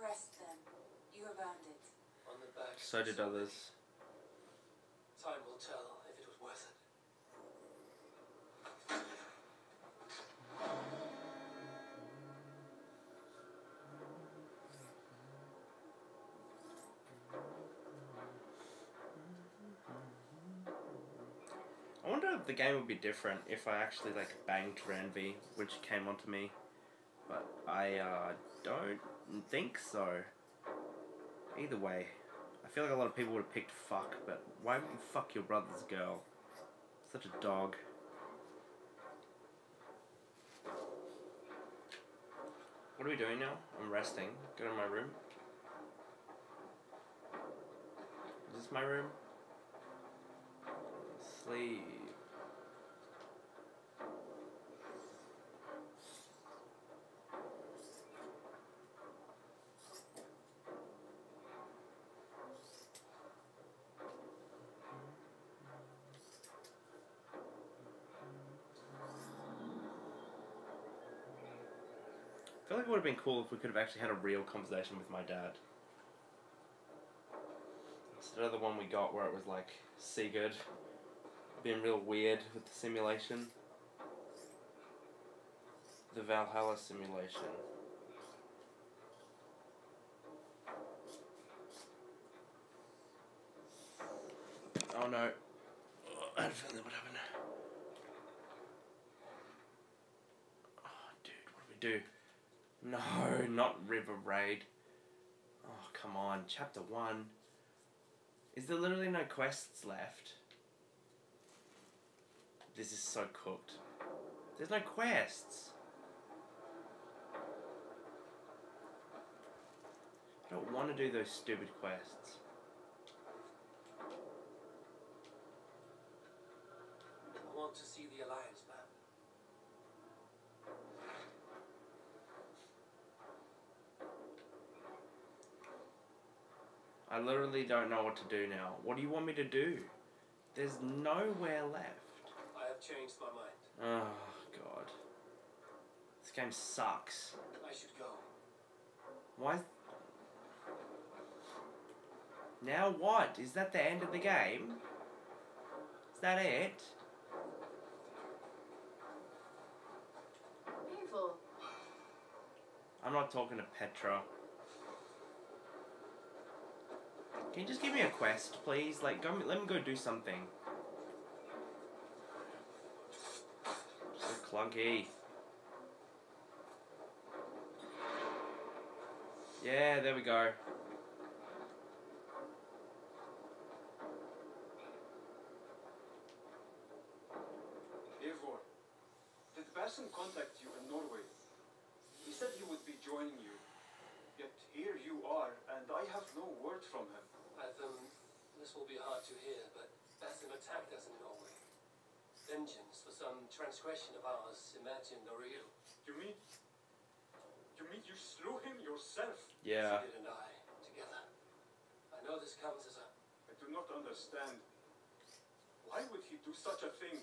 Rest then. You have earned it. On the back. So did others. Time will tell the game would be different if I actually like banged Randvi which came onto me, but I uh, don't think so. Either way, I feel like a lot of people would have picked fuck, but why would you fuck your brother's girl? Such a dog. What are we doing now? I'm resting. Go to my room. Is this my room? Sleep. I feel like it would have been cool if we could have actually had a real conversation with my dad. Instead of the one we got where it was like Sigurd being real weird with the simulation. The Valhalla simulation. Oh no. I had a feeling that would happen. Oh, dude, what do we do? No, not River Raid. Oh, come on. Chapter 1. Is there literally no quests left? This is so cooked. There's no quests. I don't want to do those stupid quests. I want to see the Alliance I literally don't know what to do now. What do you want me to do? There's nowhere left. I have changed my mind. Oh, God. This game sucks. I should go. Why? Now what? Is that the end of the game? Is that it? Painful. I'm not talking to Petra. Can you just give me a quest, please? Like, go, let me go do something. So clunky. Yeah, there we go. Eivor, did Basim contact you in Norway? He said he would be joining you. Yet here you are, and I have no word from him. Hytham, this will be hard to hear, but Basim attacked us in Norway. Vengeance for some transgression of ours, imagined or real. You mean? You mean you slew him yourself? Yeah. Sigurd and I, together. I know this comes as a... I do not understand. Why would he do such a thing?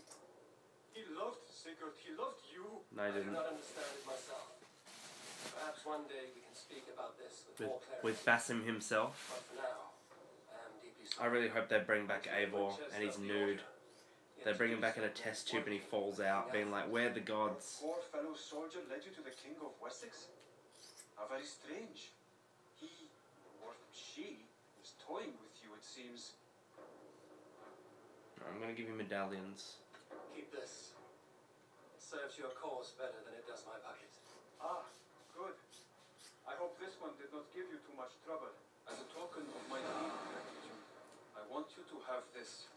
He loved Sigurd, he loved you. No, I I do didn't. understand it myself. Perhaps one day we can speak about this with, With, more clarity. with Basim himself. But for now, I am deeply I really hope they bring back Eivor and he's nude. They bring him back in a test tube and he falls out, being like, "We're the gods." Poor fellow soldier led you to the king of Wessex? How very strange. He, or she, is toying with you, it seems. I'm gonna give you medallions. Keep this. It serves your cause better than it does my bucket. Ah, good. I hope this one did not give you too much trouble. As a token of my deep gratitude, I want you to have this.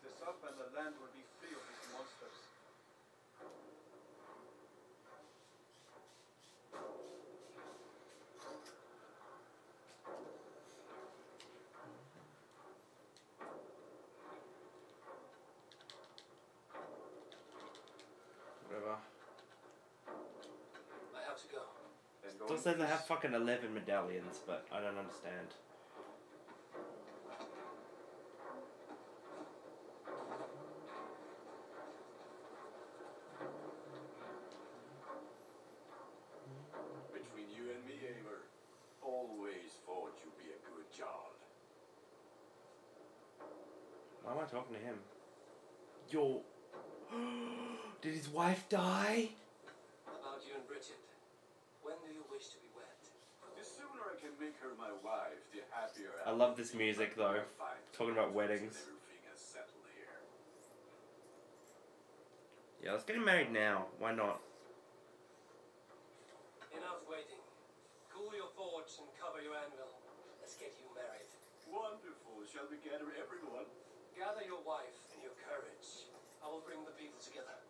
Keep this up and the land will be free of these monsters. Whatever. I have to go. Then go Still says they peace. have fucking 11 medallions, but I don't understand. Between you and me, Eivor, always thought you'd be a good Jarl. Why am I talking to him? Yo. Did his wife die? About you and Bridget. When do you wish to be wed? The sooner I can make her my wife, the happier I love this music, though. Talking about weddings. Everything has settled here. Yeah, let's get him married now. Why not? Enough waiting. Cool your forge and cover your anvil. Let's get you married. Wonderful. Shall we gather everyone? Gather your wife and your courage. I will bring the people together.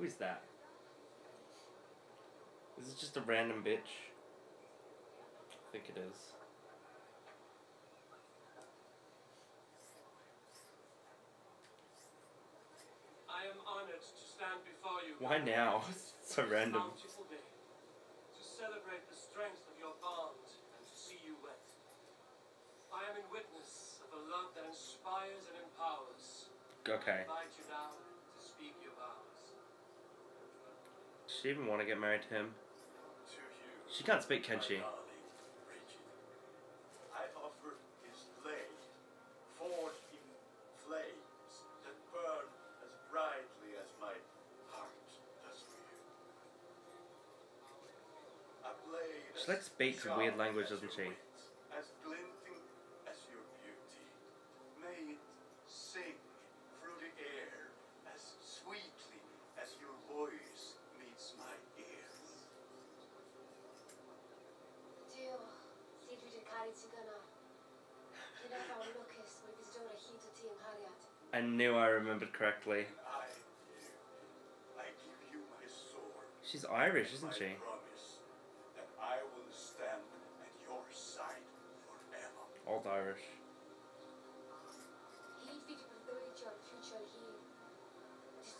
Who is that? Is it just a random bitch? I think it is. I am honored to stand before you. Why now? so random. to celebrate the strength of your bond and to see you wed. I am in witness of a love that inspires and empowers. Okay. I invite you now to speak your vows. Does she even want to get married to him? She can't speak, can she? darling Bridget. I offer his blade, forged in flames that burn as brightly as my heart does for you. A blade She like speaks weird language, doesn't she? I knew I remembered correctly. I I give you my sword. She's Irish, isn't she? promise that I will stand at your side forever. Old Irish. He fit prepared your future here.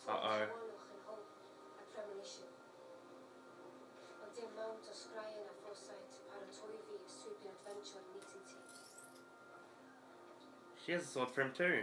Uh-oh. and hope, a premonition. On the mount of scrying a foresight, paratoivi, sweeping adventure, meeting tea. She has a sword for him too.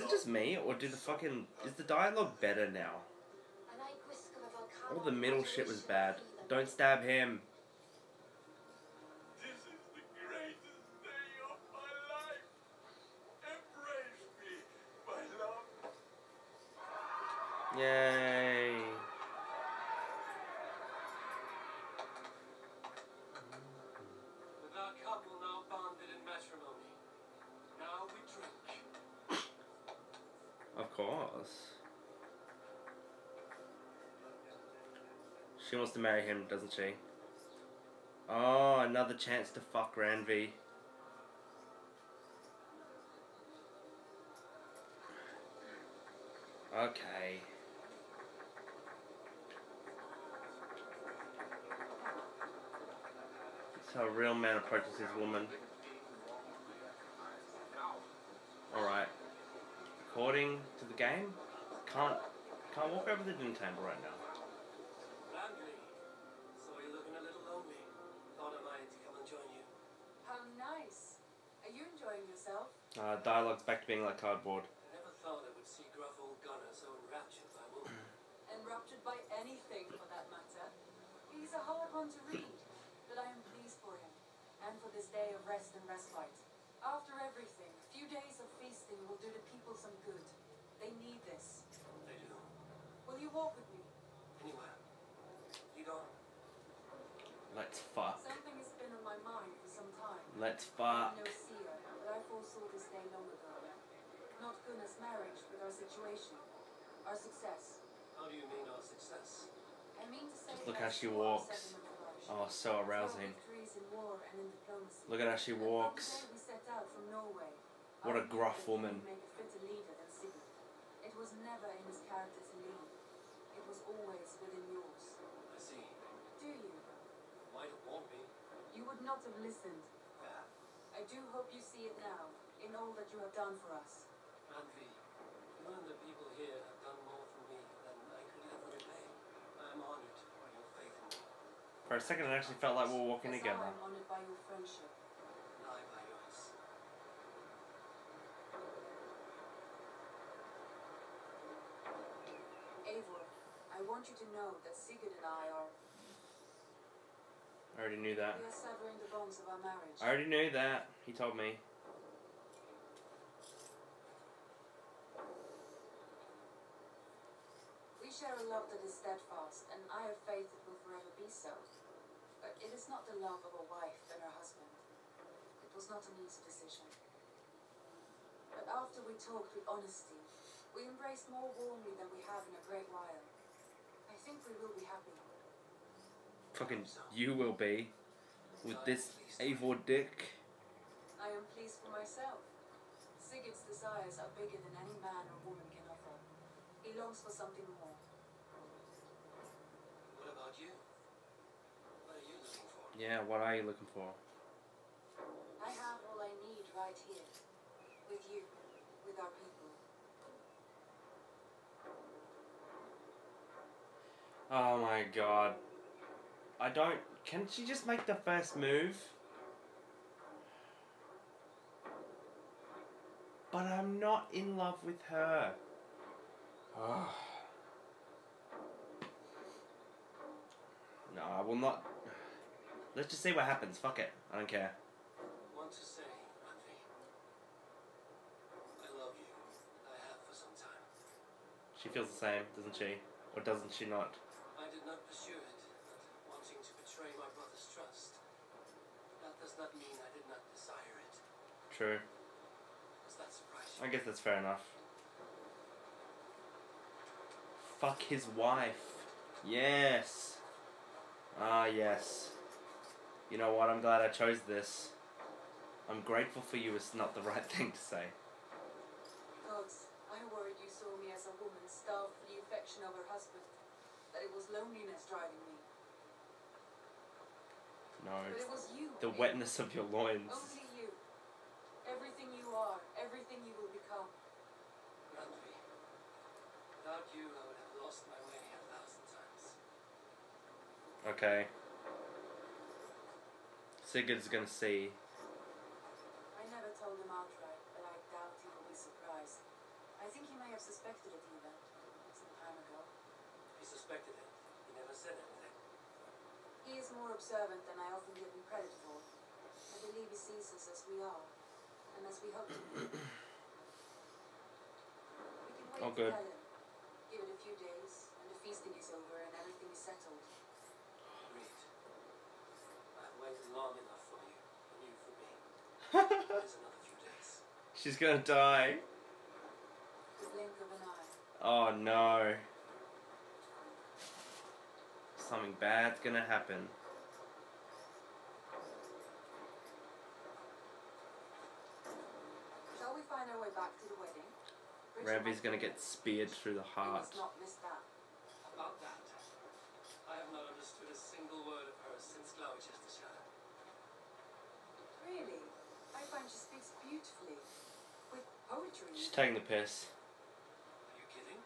Is it just me, or do the fucking is the dialogue better now? And I whisk of a volcano. All the middle shit was bad. Don't stab him. This is the greatest day of my life. Embrace me, my love. Yay. With our couple now bonded in matrimony, now we drink. Of course. She wants marry him, doesn't she? Oh, another chance to fuck Randvi. Okay. How a real man approaches his woman. Alright. According to the game, can't can't walk over the dinner table right now. Uh, dialogue's back to being like cardboard. I never thought I would see gruff old Gunnar so enraptured by woman. Enraptured by anything, for that matter. He's a hard one to read, but I am pleased for him, and for this day of rest and respite. After everything, a few days of feasting will do the people some good. They need this. They do. Will you walk with me? Anywhere. Lead on. Let's fuck. Something has been on my mind for some time. Let's I'm fuck. no seer, but I foresaw this day long ago. Not Gunnar's marriage, but our situation. Our success. How do you mean our success? I mean to say Just look how she walks. Oh, so arousing. Our victories in war and in diplomacy. Look at how she walks. the day we set out from Norway, What I a knew gruff woman. would make a fitter leader than Sigurd. It was never in his character to lead. It was always within yours. I see. Do you? Might have warned me. You would not have listened. Yeah. I do hope you see it now, in all that you have done for us. Randvi, you and the people here have done more for me than I could ever repay. I am honored by your faith in me. For a second, it actually felt like we were walking As together. I am honored by your friendship. And I by yours. Eivor, I want you to know that Sigurd and I are I already knew that. are severing the bonds of our marriage. I already knew that. He told me. We share a love that is steadfast, and I have faith it will forever be so. But it is not the love of a wife and her husband. It was not an easy decision. But after we talked with honesty, we embraced more warmly than we have in a great while. I think we will be happy. Fucking you will be. With this Eivor dick. I am pleased for myself. Sigurd's desires are bigger than any man or woman can offer. He longs for something more. What about you? What are you looking for? Yeah, what are you looking for? I have all I need right here. With you. With our people. Oh my god. I don't. Can she just make the first move? But I'm not in love with her. Ugh. no, I will not. Let's just see what happens. Fuck it. I don't care. Want to say, I love you. I have for some time. She feels the same, doesn't she? Or doesn't she not? I did not pursue it, not wanting to betray my brother's trust. That does not mean I did not desire it. True. Does that surprise you? I guess that's fair enough. Fuck his wife. Yes. Ah, yes. You know what? I'm glad I chose this. I'm grateful for you is not the right thing to say. Gods, I worried you saw me as a woman starved for the affection of her husband. that it was loneliness driving me. No, But it's it was you. the Eivor. wetness of your loins. Only you. Everything you are, everything you will become. Randvi, without you, I would have lost my way a thousand times. Okay. Sigurd's gonna see. I never told him outright, but I doubt he will be surprised. I think he may have suspected it even, some time ago. He suspected it. He never said anything. He observant than I often give him credit for. I believe he sees us as we are, and as we hope to be. We can wait Oh, for good. Helen. Give it a few days, and the feasting is over, and everything is settled. Reed, I've waited long enough for you, and you for me. There's another few days. She's gonna die. The blink of an eye. Oh no. Something bad's gonna happen. Shall we find our way back to the wedding? Bridget Randvi's gonna get speared through the heart. must not miss that. About that, I have not understood a single word of hers since Gloucestershire. Really? I find she speaks beautifully. With poetry. She's taking the piss. Are you kidding?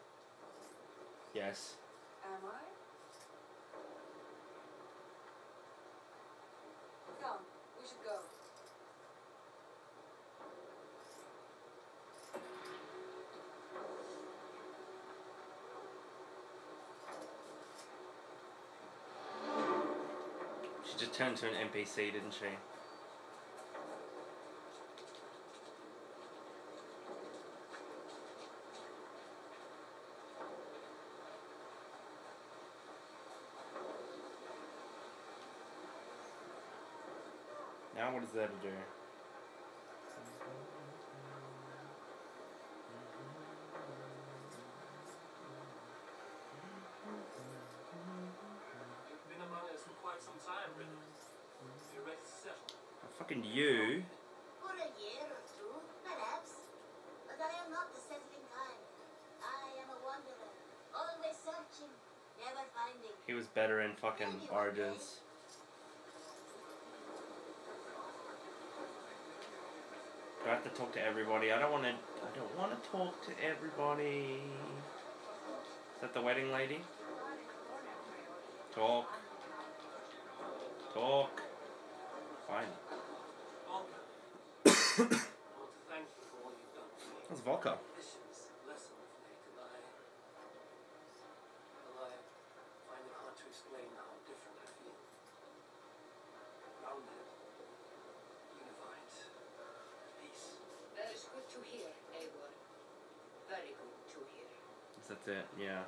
Yes. Am I? Come, we should go. She turned to an NPC, didn't she? Now what is there to do? Finding. He was better in fucking Origins. Do I have to talk to everybody? I don't want to. I don't want to talk to everybody. Is that the wedding lady? Talk. Talk. Fine. That's I want to thank you for all you've done for me. That's Valka. Missions lesson of late, and I. Well, I find it hard to explain how different I feel. Grounded, unified, peace. That is good to hear, Eivor. Very good to hear. That's it. Yeah.